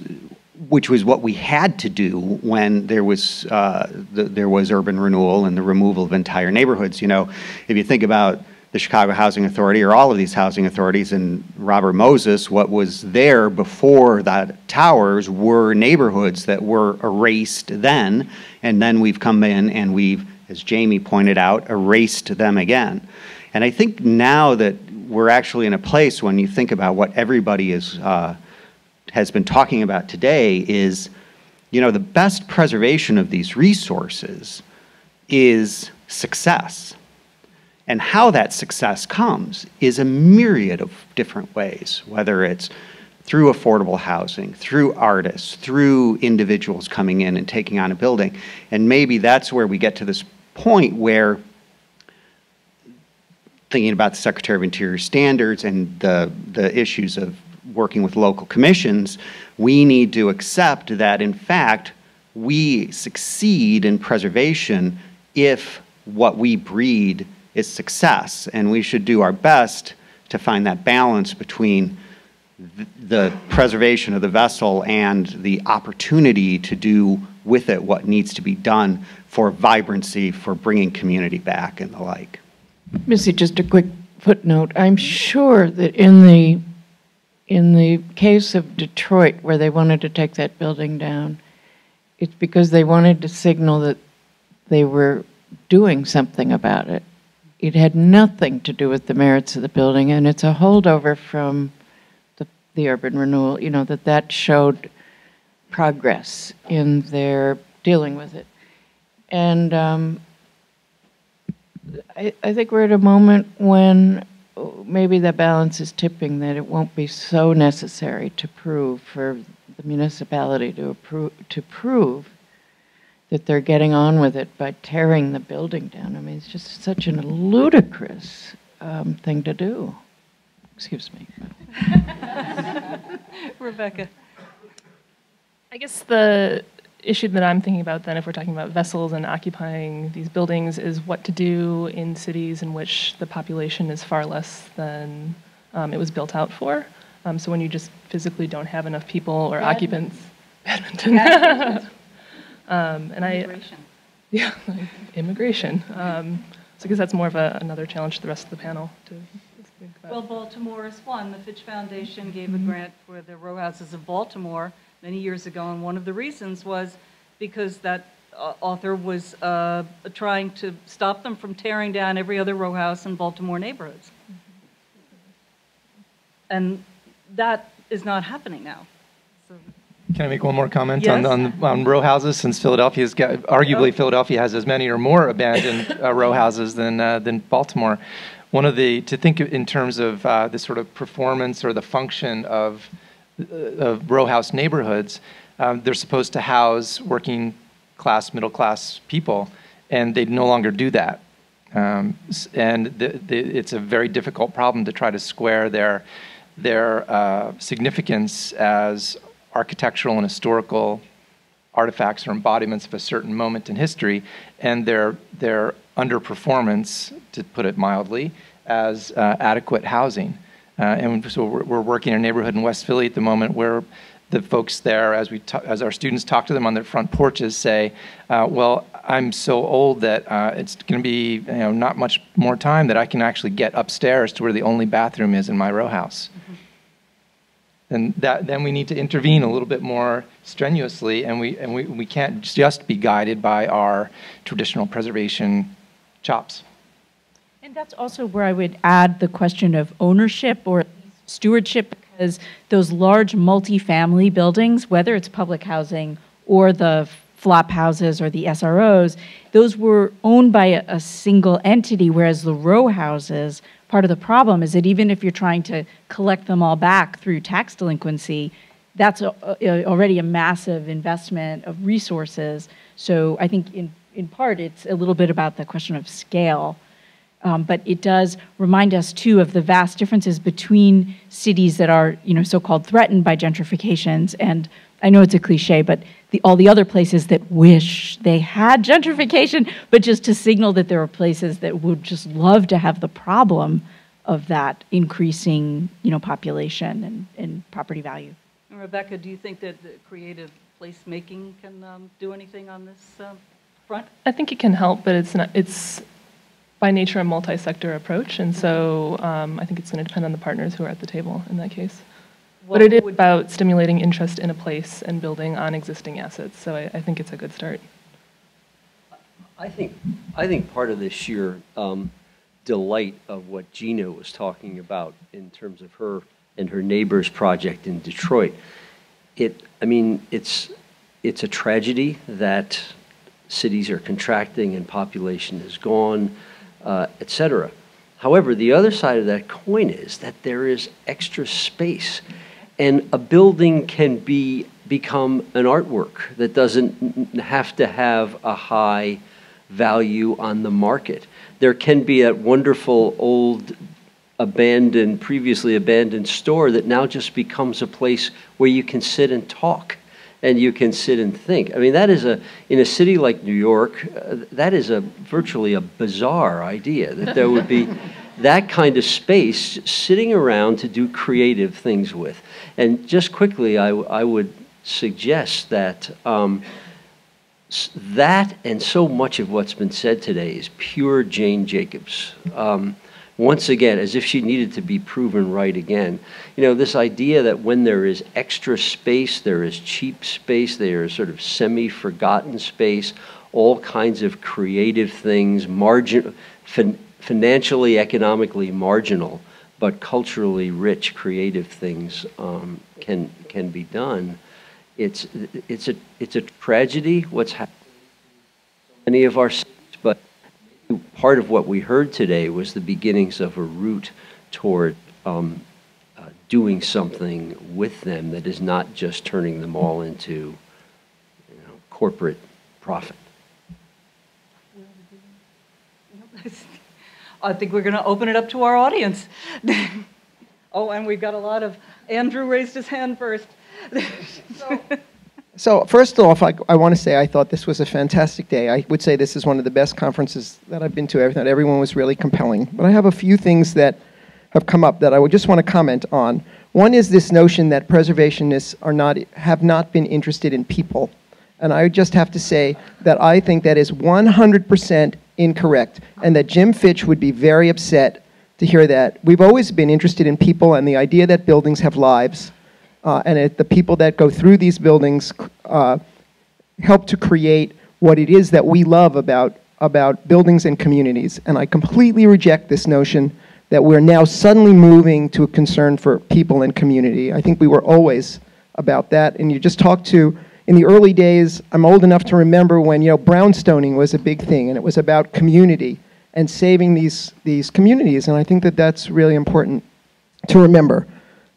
which was what we had to do when there was uh, the, there was urban renewal and the removal of entire neighborhoods. You know, if you think about the Chicago Housing Authority or all of these housing authorities and Robert Moses, what was there before that towers were neighborhoods that were erased then, and then we've come in and we've, as Jamie pointed out, erased them again. And I think now that we're actually in a place when you think about what everybody is uh, has been talking about today is, you know, the best preservation of these resources is success. And how that success comes is a myriad of different ways, whether it's through affordable housing, through artists, through individuals coming in and taking on a building. And maybe that's where we get to this point where thinking about the Secretary of Interior standards and the, the issues of working with local commissions, we need to accept that, in fact, we succeed in preservation if what we breed is success. And we should do our best to find that balance between the preservation of the vessel and the opportunity to do with it what needs to be done for vibrancy, for bringing community back and the like. Missy, just a quick footnote. I'm sure that in the in the case of Detroit, where they wanted to take that building down, it's because they wanted to signal that they were doing something about it. It had nothing to do with the merits of the building, and it's a holdover from the, the urban renewal, you know, that that showed progress in their dealing with it. And um, I, I think we're at a moment when maybe the balance is tipping that it won't be so necessary to prove for the municipality to approve to prove that they're getting on with it by tearing the building down. I mean, it's just such a ludicrous um, thing to do. Excuse me. Rebecca. I guess the issue that I'm thinking about then, if we're talking about vessels and occupying these buildings, is what to do in cities in which the population is far less than um, it was built out for. Um, so when you just physically don't have enough people or occupants, badminton. um, and immigration. I, yeah, immigration. Um, so I guess that's more of a, another challenge to the rest of the panel to think about. Well, Baltimore is one. The Fitch Foundation gave a grant for the row houses of Baltimore many years ago, and one of the reasons was because that uh, author was uh, trying to stop them from tearing down every other row house in Baltimore neighborhoods. And that is not happening now. So, Can I make one more comment on, Yes. on, on row houses? Since Philadelphia's got, arguably. Philadelphia has as many or more abandoned uh, row houses than, uh, than Baltimore. One of the, to think in terms of uh, the sort of performance or the function of, of row house neighborhoods, um, they're supposed to house working class, middle class people, and they no longer do that. Um, and the, the, it's a very difficult problem to try to square their, their uh, significance as architectural and historical artifacts or embodiments of a certain moment in history, and their, their underperformance, to put it mildly, as uh, adequate housing. Uh, and so we're, we're working in a neighborhood in West Philly at the moment where the folks there, as we ta- as our students talk to them on their front porches, say, uh, "Well, I'm so old that uh, it's going to be you know not much more time that I can actually get upstairs to where the only bathroom is in my row house." And that, then we need to intervene a little bit more strenuously, and we and we, we can't just be guided by our traditional preservation chops. That's also where I would add the question of ownership or stewardship, because those large multifamily buildings, whether it's public housing or the flop houses or the SROs, those were owned by a, a single entity, whereas the row houses, part of the problem is that even if you're trying to collect them all back through tax delinquency, that's a, a, already a massive investment of resources. So I think in, in part, it's a little bit about the question of scale. Um, but it does remind us too of the vast differences between cities that are, you know, so-called threatened by gentrifications, and I know it's a cliche, but the, all the other places that wish they had gentrification, but just to signal that there are places that would just love to have the problem of that increasing, you know, population and, and property value. And Rebecca, do you think that the creative placemaking can um, do anything on this um, front? I think it can help, but it's not, it's by nature a multi-sector approach, and so um, I think it's going to depend on the partners who are at the table in that case. What but it is about stimulating interest in a place and building on existing assets, so I, I think it's a good start. I think, I think part of the sheer um, delight of what Gina was talking about in terms of her and her neighbor's project in Detroit, it, I mean, it's, it's a tragedy that cities are contracting and population is gone, uh, et cetera. However, the other side of that coin is that there is extra space, and a building can be become an artwork that doesn't have to have a high value on the market. There can be that wonderful old abandoned, previously abandoned store that now just becomes a place where you can sit and talk and you can sit and think. I mean, that is a, in a city like New York, uh, that is a virtually a bizarre idea that there would be that kind of space sitting around to do creative things with. And just quickly, I, I would suggest that um, that and so much of what's been said today is pure Jane Jacobs. Um, once again, as if she needed to be proven right again. You know, this idea that when there is extra space, there is cheap space, there is sort of semi forgotten space, all kinds of creative things, margin, fin- financially, economically marginal, but culturally rich, creative things um, can, can be done. It's, it's, a, it's a tragedy what's happening in many of our part of what we heard today was the beginnings of a route toward um, uh, doing something with them that is not just turning them all into you know, corporate profit. I think we're going to open it up to our audience. oh, and we've got a lot of, Andrew raised his hand first. So first off, I, I want to say I thought this was a fantastic day. I would say this is one of the best conferences that I've been to. I thought everyone was really compelling. But I have a few things that have come up that I would just want to comment on. One is this notion that preservationists are not, have not been interested in people. And I just have to say that I think that is 100% incorrect, and that Jim Fitch would be very upset to hear that. We've always been interested in people and the idea that buildings have lives, uh, and it, the people that go through these buildings uh, help to create what it is that we love about, about buildings and communities. And I completely reject this notion that we're now suddenly moving to a concern for people and community. I think we were always about that. And you just talked to, in the early days, I'm old enough to remember when, you know, brownstoning was a big thing and it was about community and saving these, these communities. And I think that that's really important to remember.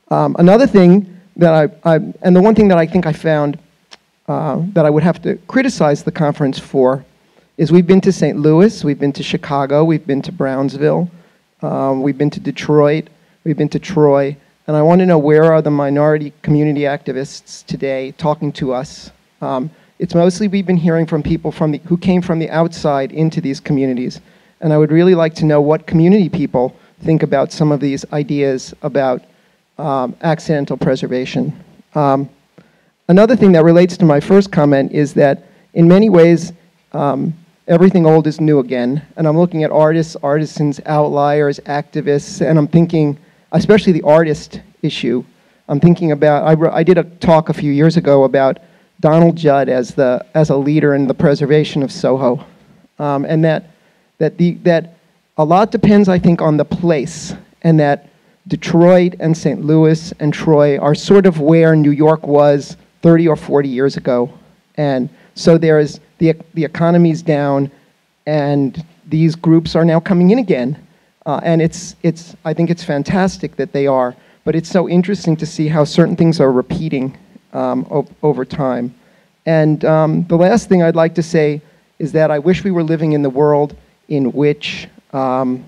Um, another thing that I, I, and the one thing that I think I found uh, that I would have to criticize the conference for is we've been to St. Louis, we've been to Chicago, we've been to Brownsville, um, we've been to Detroit, we've been to Troy, and I want to know where are the minority community activists today talking to us. Um, it's mostly we've been hearing from people from the, who came from the outside into these communities. And I would really like to know what community people think about some of these ideas about um, accidental preservation. Um, another thing that relates to my first comment is that in many ways, um, everything old is new again. And I'm looking at artists, artisans, outliers, activists, and I'm thinking, especially the artist issue, I'm thinking about, I, I did a talk a few years ago about Donald Judd as, the, as a leader in the preservation of Soho. Um, and that, that, the, that a lot depends, I think, on the place, and that Detroit and St. Louis and Troy are sort of where New York was 30 or 40 years ago. And so there is the, the economy's down, and these groups are now coming in again. Uh, and it's, it's, I think it's fantastic that they are, but it's so interesting to see how certain things are repeating um, over time. And um, the last thing I'd like to say is that I wish we were living in the world in which um,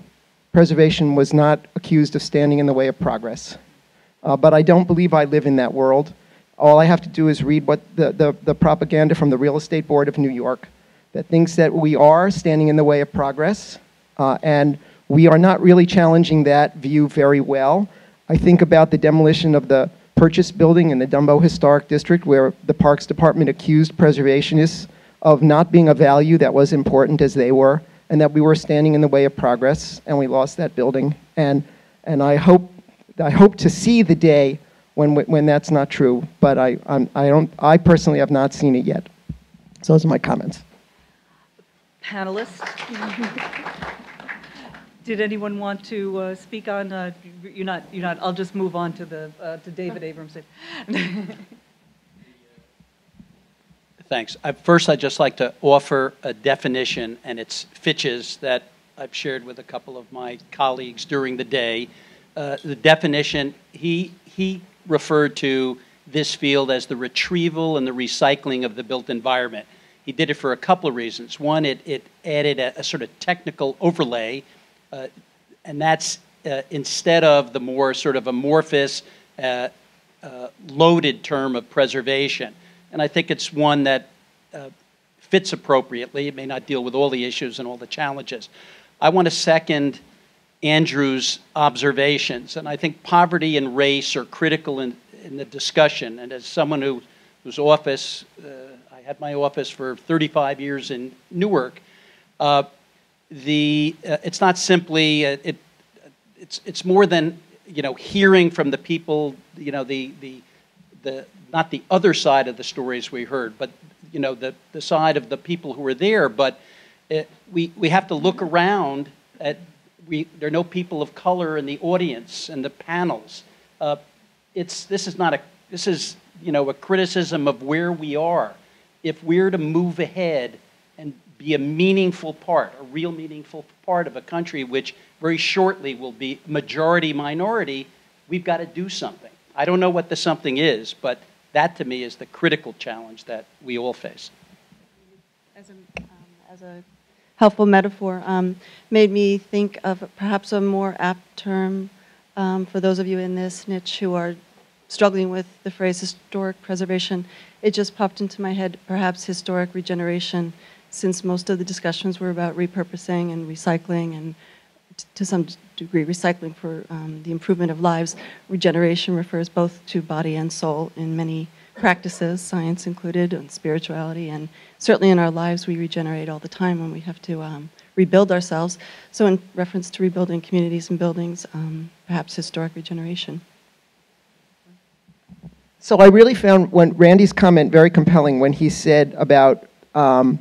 preservation was not accused of standing in the way of progress. Uh, but I don't believe I live in that world all I have to do is read what the, the, the, propaganda from the Real Estate Board of New York that thinks that we are standing in the way of progress, uh, and we are not really challenging that view very well. I think about the demolition of the Purchase building in the Dumbo Historic District, where the Parks Department accused preservationists of not being a value that was important as they were, and that we were standing in the way of progress, and we lost that building. And, and I, hope, I hope to see the day when, when that's not true, but I, I'm, I, don't, I personally have not seen it yet. So those are my comments. Panelists, did anyone want to uh, speak on? Uh, you're not. You're not. I'll just move on to the uh, to David Abramson. Thanks. first, I'd just like to offer a definition, and it's Fitch's that I've shared with a couple of my colleagues during the day. Uh, the definition he he referred to this field as the retrieval and the recycling of the built environment. He did it for a couple of reasons. One, it, it added a, a sort of technical overlay, uh, and that's uh, instead of the more sort of amorphous, uh, uh loaded term of preservation. And I think it's one that uh, fits appropriately. It may not deal with all the issues and all the challenges. I want to second Andrew's observations. And I think poverty and race are critical in, in the discussion. And as someone who, whose office, uh, I had my office for 35 years in Newark, uh, the, uh, it's not simply, uh, it, it's, it's more than, you know, hearing from the people, you know, the, the, the, not the other side of the stories we heard, but, you know, the, the side of the people who were there. But it, we, we have to look around at we, there are no people of color in the audience and the panels. Uh, it's, this is not a, this is, you know, a criticism of where we are. If we're to move ahead and be a meaningful part, a real meaningful part of a country which very shortly will be majority minority, we've got to do something. I don't know what the something is, but that to me is the critical challenge that we all face. As a, um, as a helpful metaphor um, made me think of perhaps a more apt term um, for those of you in this niche who are struggling with the phrase historic preservation. It just popped into my head, perhaps historic regeneration, since most of the discussions were about repurposing and recycling and to some degree recycling for um, the improvement of lives. Regeneration refers both to body and soul in many practices, science included, and spirituality, and certainly in our lives we regenerate all the time when we have to um, rebuild ourselves. So, in reference to rebuilding communities and buildings, um, perhaps historic regeneration. So, I really found when Randy's comment very compelling when he said about um,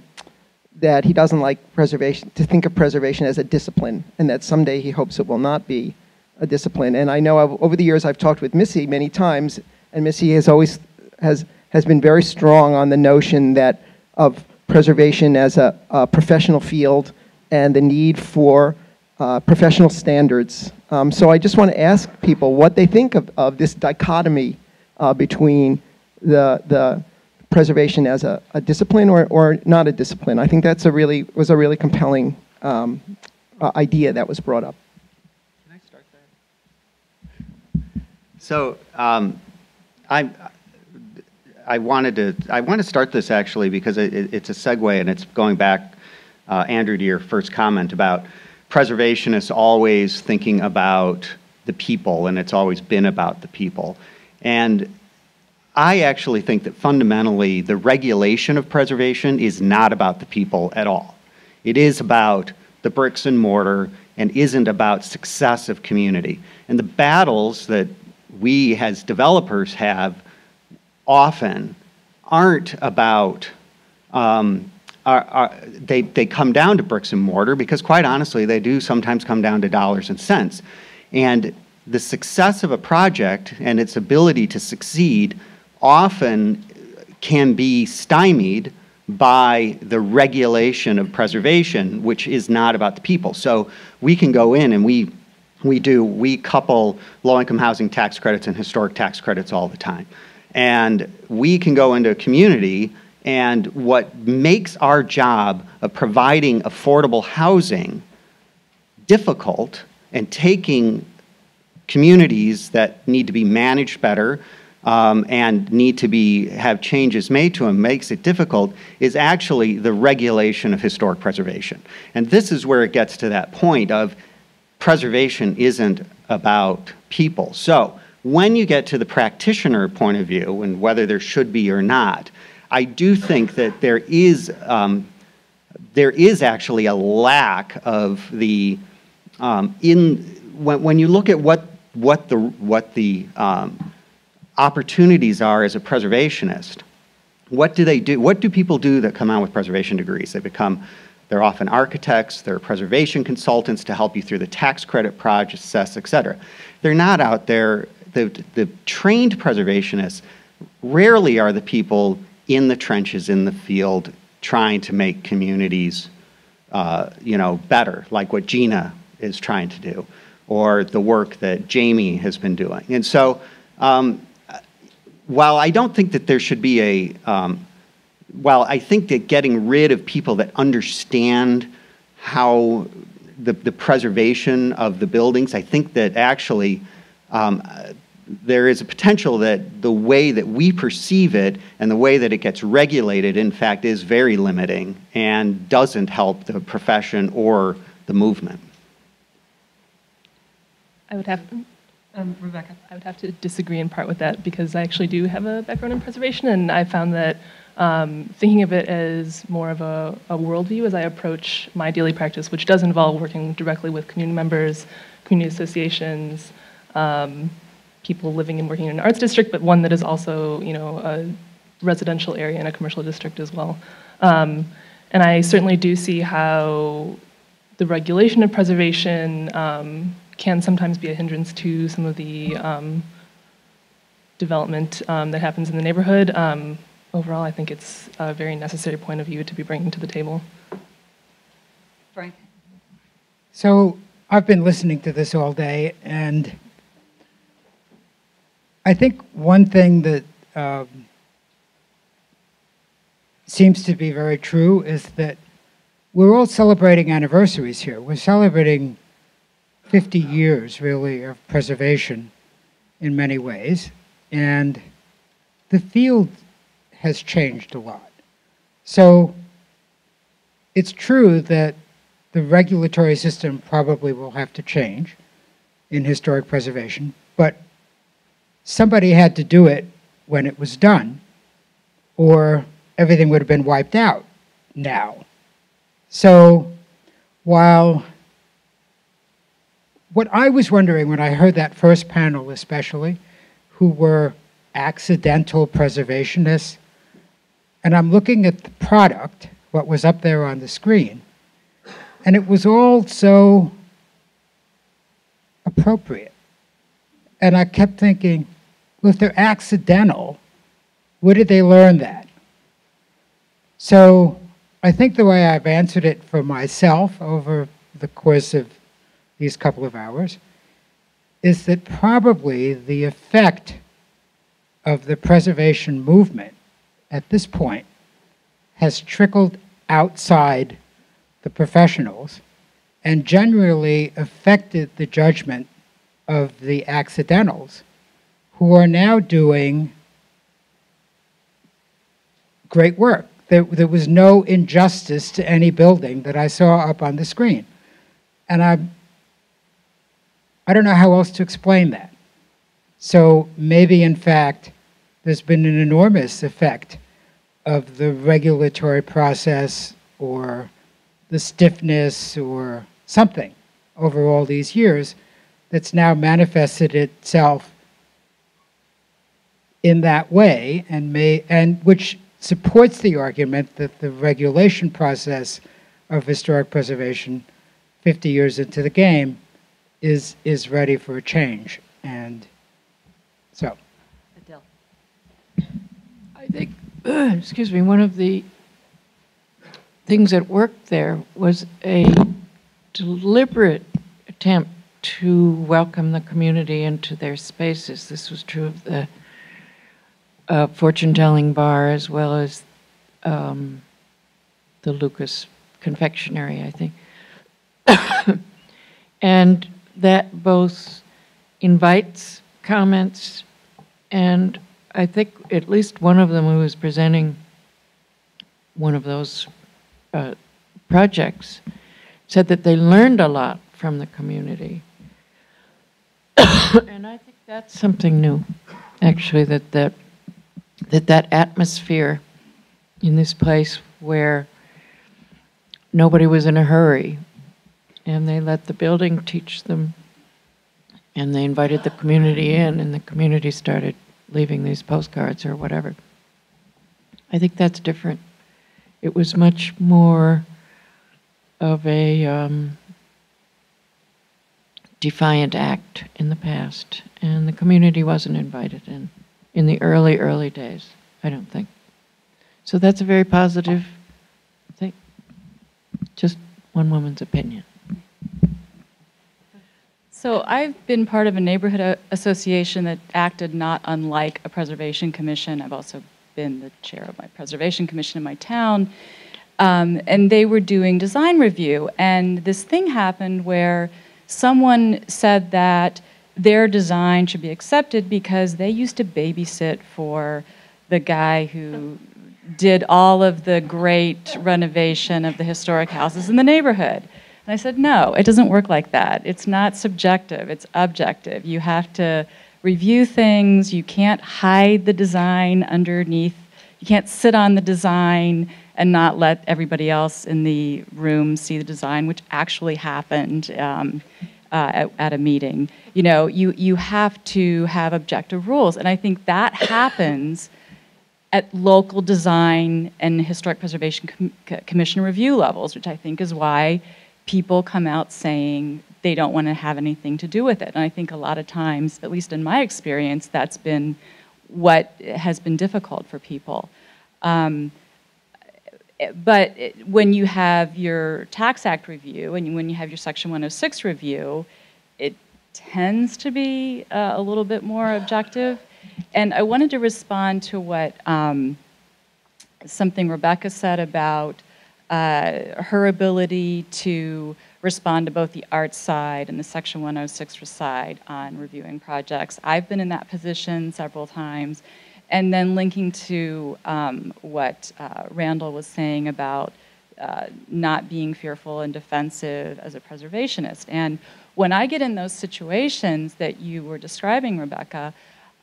that he doesn't like preservation, to think of preservation as a discipline, and that someday he hopes it will not be a discipline. And I know I've, over the years I've talked with Missy many times, and Missy has always has has been very strong on the notion that of preservation as a, a professional field and the need for uh, professional standards. Um, so I just want to ask people what they think of, of this dichotomy uh, between the, the preservation as a, a, discipline or, or not a discipline. I think that's a really, was a really compelling um, uh, idea that was brought up. Can I start there? So um, I, I wanted to, I want to start this actually because it, it's a segue and it's going back, uh, Andrew, to your first comment about preservationists always thinking about the people and it's always been about the people. And I actually think that fundamentally the regulation of preservation is not about the people at all. It is about the bricks and mortar and isn't about success of community. And the battles that we as developers have often aren't about um, are, are, they, they come down to bricks and mortar because quite honestly they do sometimes come down to dollars and cents and the success of a project and its ability to succeed often can be stymied by the regulation of preservation which is not about the people. So we can go in and we we do we couple low income housing tax credits and historic tax credits all the time. And we can go into a community and what makes our job of providing affordable housing difficult and taking communities that need to be managed better um, and need to be have changes made to them makes it difficult is actually the regulation of historic preservation. And this is where it gets to that point of preservation isn't about people. So when you get to the practitioner point of view and whether there should be or not, I do think that there is um, there is actually a lack of the um, in when, when you look at what what the what the um, opportunities are as a preservationist. What do they do? What do people do that come out with preservation degrees? They become they're often architects, they're preservation consultants to help you through the tax credit process, et cetera. They're not out there the, the trained preservationists rarely are the people in the trenches in the field trying to make communities uh, you know better like what gina is trying to do or the work that jamie has been doing and so um, while i don't think that there should be a um, while i think that getting rid of people that understand how the, the preservation of the buildings i think that actually um, there is a potential that the way that we perceive it and the way that it gets regulated, in fact, is very limiting and doesn't help the profession or the movement. I would have, um, Rebecca, I would have to disagree in part with that because I actually do have a background in preservation, and I found that um, thinking of it as more of a, a worldview as I approach my daily practice, which does involve working directly with community members, community associations, um, people living and working in an arts district, but one that is also, you know, a residential area and a commercial district as well. Um, and I certainly do see how the regulation of preservation um, can sometimes be a hindrance to some of the um, development um, that happens in the neighborhood. Um, overall, I think it's a very necessary point of view to be bringing to the table. Frank? So I've been listening to this all day, and I think one thing that um, seems to be very true is that we're all celebrating anniversaries here. We're celebrating 50 years, really, of preservation in many ways. And the field has changed a lot. So it's true that the regulatory system probably will have to change in historic preservation, but somebody had to do it when it was done, or everything would have been wiped out now. So while what I was wondering when I heard that first panel, especially, who were accidental preservationists, and I'm looking at the product, what was up there on the screen. And it was all so appropriate. And I kept thinking, well, if they're accidental, where did they learn that? So I think the way I've answered it for myself over the course of these couple of hours is that probably the effect of the preservation movement at this point has trickled outside the professionals and generally affected the judgment of the accidentals who are now doing great work. There, there was no injustice to any building that I saw up on the screen. And I, I don't know how else to explain that. So maybe, in fact, there's been an enormous effect of the regulatory process or the stiffness or something over all these years that's now manifested itself in that way and may and which supports the argument that the regulation process of historic preservation 50 years into the game is is ready for a change and so Adele. I think, excuse me, one of the things that worked there was a deliberate attempt to welcome the community into their spaces. This was true of the uh, fortune telling bar as well as um, the Lucas confectionery, I think. and that both invites comments and I think at least one of them who was presenting one of those uh, projects said that they learned a lot from the community. and I think that's something new, actually, that that, that that atmosphere in this place where nobody was in a hurry and they let the building teach them and they invited the community in and the community started leaving these postcards or whatever. I think that's different. It was much more of a um, defiant act in the past, and the community wasn't invited in in the early, early days, I don't think. So that's a very positive thing. Just one woman's opinion. So I've been part of a neighborhood association that acted not unlike a preservation commission. I've also been the chair of my preservation commission in my town. Um, and they were doing design review. And this thing happened where someone said that their design should be accepted because they used to babysit for the guy who did all of the great renovation of the historic houses in the neighborhood. And I said, no, it doesn't work like that. It's not subjective, it's objective. You have to review things, you can't hide the design underneath, you can't sit on the design and not let everybody else in the room see the design, which actually happened. Um, uh, at, at, a meeting. You know, you, you have to have objective rules. And I think that happens at local design and historic preservation com commission review levels, which I think is why people come out saying they don't want to have anything to do with it. And I think a lot of times, at least in my experience, that's been what has been difficult for people. Um, but when you have your Tax Act review and when you have your Section 106 review, it tends to be uh, a little bit more objective. And I wanted to respond to what um, something Rebecca said about uh, her ability to respond to both the arts side and the Section 106 side on reviewing projects. I've been in that position several times. And then linking to um, what uh, Randall was saying about uh, not being fearful and defensive as a preservationist. And when I get in those situations that you were describing, Rebecca,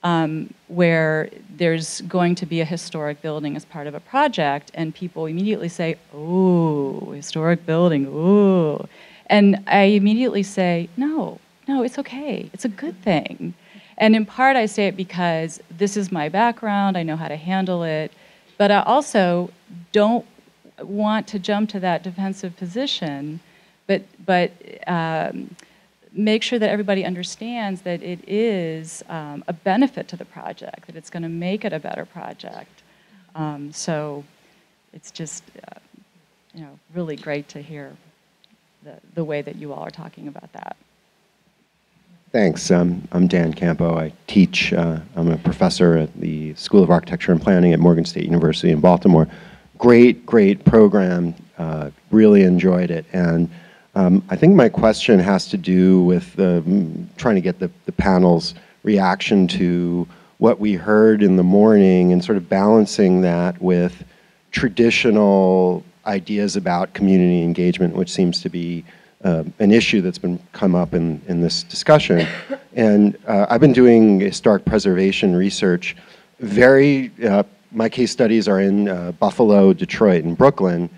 um, where there's going to be a historic building as part of a project, and people immediately say, "Oh, historic building, oh," and I immediately say, "No, no, it's okay. It's a good thing." And in part, I say it because this is my background. I know how to handle it, but I also don't want to jump to that defensive position, but but um, make sure that everybody understands that it is um, a benefit to the project, that it's going to make it a better project. Um, so it's just, uh, you know, really great to hear the, the way that you all are talking about that. Thanks. Um, I'm Dan Campo. I teach, uh, I'm a professor at the School of Architecture and Planning at Morgan State University in Baltimore. Great, great program. Uh, really enjoyed it. And um, I think my question has to do with um, trying to get the, the panel's reaction to what we heard in the morning and sort of balancing that with traditional ideas about community engagement, which seems to be uh, an issue that's been come up in, in this discussion. And uh, I've been doing historic preservation research. Very, uh, my case studies are in uh, Buffalo, Detroit, and Brooklyn.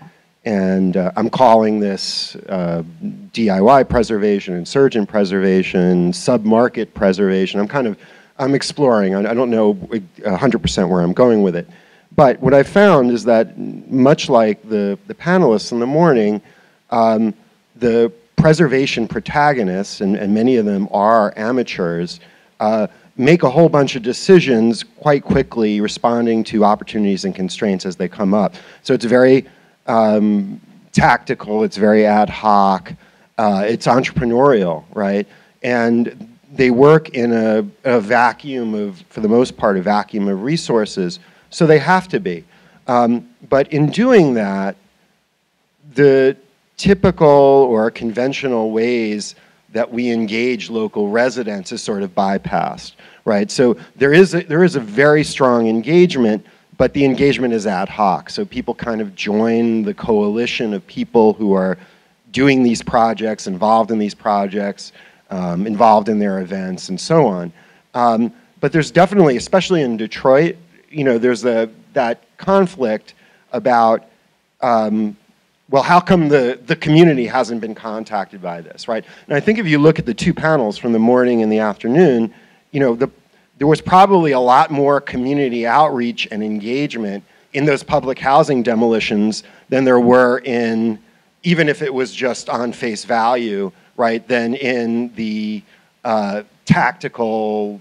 And uh, I'm calling this uh, DIY preservation, insurgent preservation, sub-market preservation. I'm kind of, I'm exploring. I, I don't know 100% where I'm going with it. But what I found is that much like the, the panelists in the morning, um, the preservation protagonists, and, and, many of them are amateurs, uh, make a whole bunch of decisions quite quickly, responding to opportunities and constraints as they come up. So it's very um, tactical, it's very ad hoc, uh, it's entrepreneurial, right? And they work in a, a, vacuum of, for the most part, a vacuum of resources. So they have to be. Um, but in doing that, the typical or conventional ways that we engage local residents is sort of bypassed, right? So there is a, there is a very strong engagement, but the engagement is ad hoc. So people kind of join the coalition of people who are doing these projects, involved in these projects, um, involved in their events, and so on. Um, but there's definitely, especially in Detroit, you know, there's a, that conflict about, um, well, how come the, the community hasn't been contacted by this, right? And I think if you look at the two panels from the morning and the afternoon, you know, the, there was probably a lot more community outreach and engagement in those public housing demolitions than there were in, even if it was just on face value, right, than in the uh, tactical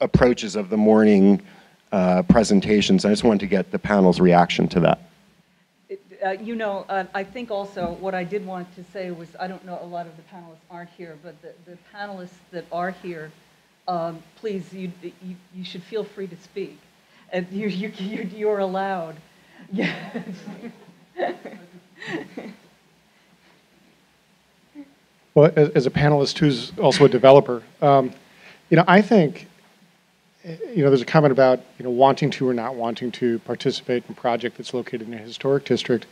approaches of the morning uh, presentations. I just wanted to get the panel's reaction to that. Uh, you know, uh, I think also what I did want to say was I don't know, a lot of the panelists aren't here, but the, the panelists that are here, um, please, you, you, you, should feel free to speak. And you, you, you're, you're allowed. well, as, as, a panelist who's also a developer, um, you know, I think you know, there's a comment about you know wanting to or not wanting to participate in a project that's located in a historic district.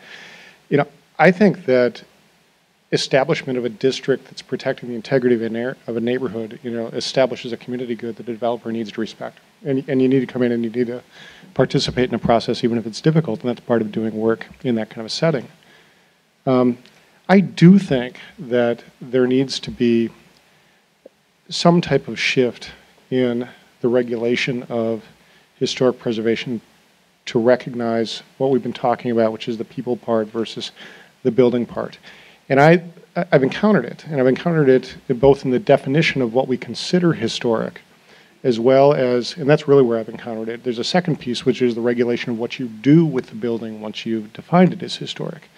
You know, I think that establishment of a district that's protecting the integrity of a, of a neighborhood, you know, establishes a community good that a developer needs to respect. And, and you need to come in and you need to participate in a process, even if it's difficult, and that's part of doing work in that kind of a setting. Um, I do think that there needs to be some type of shift in the regulation of historic preservation to recognize what we've been talking about, which is the people part versus the building part. And I, I've encountered it, and I've encountered it both in the definition of what we consider historic, as well as, and that's really where I've encountered it. There's a second piece, which is the regulation of what you do with the building once you've defined it as historic.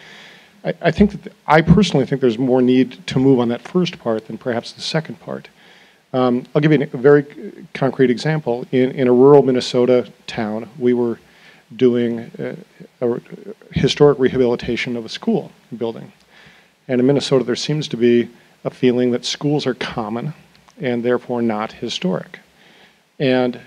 I, I think that, the, I personally think there's more need to move on that first part than perhaps the second part. Um, I'll give you a very concrete example. In, in a rural Minnesota town, we were doing uh, a, a historic rehabilitation of a school building. And in Minnesota, there seems to be a feeling that schools are common and therefore not historic. And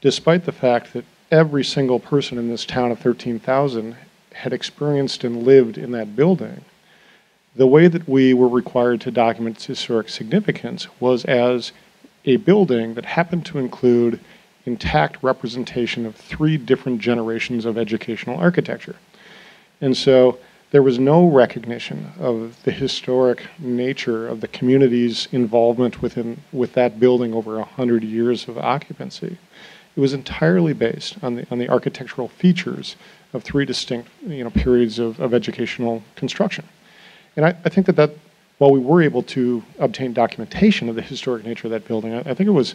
despite the fact that every single person in this town of 13,000 had experienced and lived in that building, the way that we were required to document its historic significance was as a building that happened to include intact representation of three different generations of educational architecture. And so there was no recognition of the historic nature of the community's involvement within, with that building over 100 years of occupancy. It was entirely based on the, on the architectural features of three distinct you know, periods of, of educational construction. And I, I think that, that while we were able to obtain documentation of the historic nature of that building, I, I think it was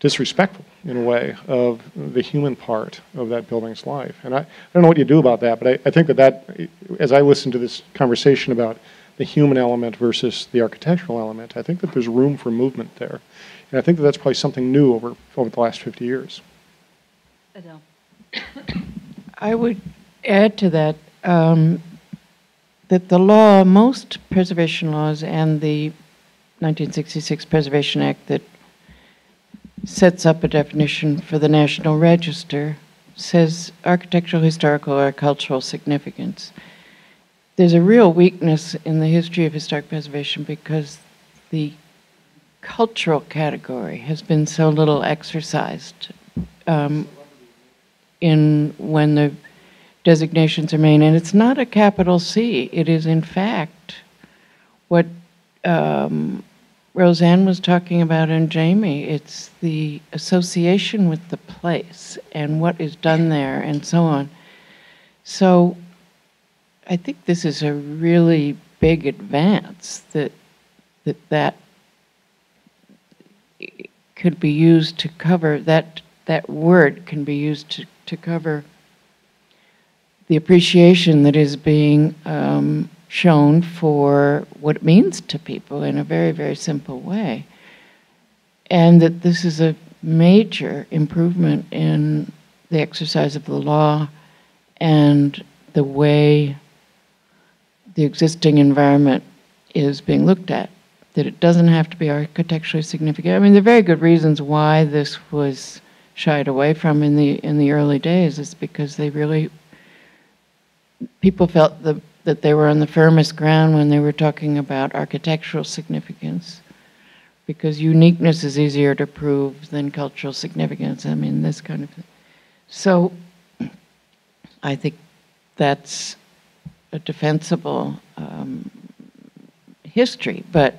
disrespectful in a way of the human part of that building's life. And I, I don't know what you do about that, but I, I think that that, as I listen to this conversation about the human element versus the architectural element, I think that there's room for movement there. And I think that that's probably something new over, over the last 50 years. Adele. I would add to that um, that the law, most preservation laws, and the 1966 Preservation Act that sets up a definition for the National Register says architectural, historical, or cultural significance. There's a real weakness in the history of historic preservation because the cultural category has been so little exercised um, in when the designations are made. And it's not a capital C. It is, in fact, what um, Roseanne was talking about and Jamie. It's the association with the place and what is done there and so on. So I think this is a really big advance that that that could be used to cover that that word can be used to, to cover the appreciation that is being um, shown for what it means to people in a very, very simple way. And that this is a major improvement in the exercise of the law and the way the existing environment is being looked at. That it doesn't have to be architecturally significant. I mean, there are very good reasons why this was shied away from in the in the early days is because they really people felt the, that they were on the firmest ground when they were talking about architectural significance because uniqueness is easier to prove than cultural significance. I mean, this kind of thing. So I think that's a defensible um, history, but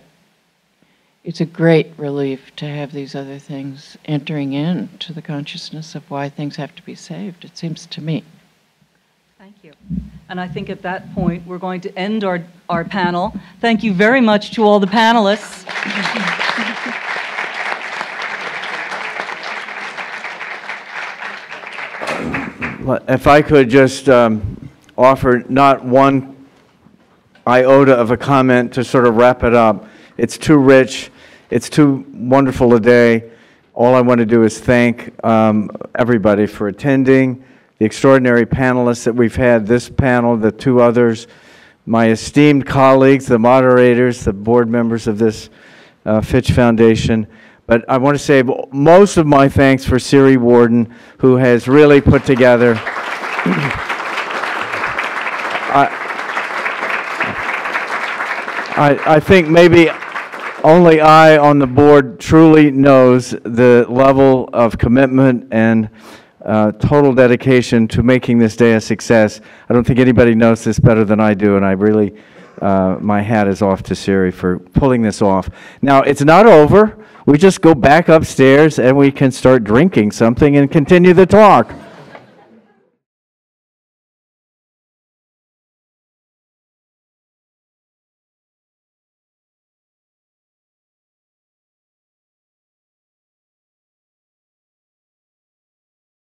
it's a great relief to have these other things entering into the consciousness of why things have to be saved, it seems to me. Thank you. And I think at that point, we're going to end our, our panel. Thank you very much to all the panelists. If I could just um, offer not one iota of a comment to sort of wrap it up. It's too rich. It's too wonderful a day. All I want to do is thank um, everybody for attending, the extraordinary panelists that we've had, this panel, the two others, my esteemed colleagues, the moderators, the board members of this uh, Fitch Foundation. But I want to say most of my thanks for Siri Warden, who has really put together. I, I, I think maybe only I on the board truly knows the level of commitment and uh, total dedication to making this day a success. I don't think anybody knows this better than I do, and I really, uh, my hat is off to Siri for pulling this off. Now, it's not over. We just go back upstairs and we can start drinking something and continue the talk.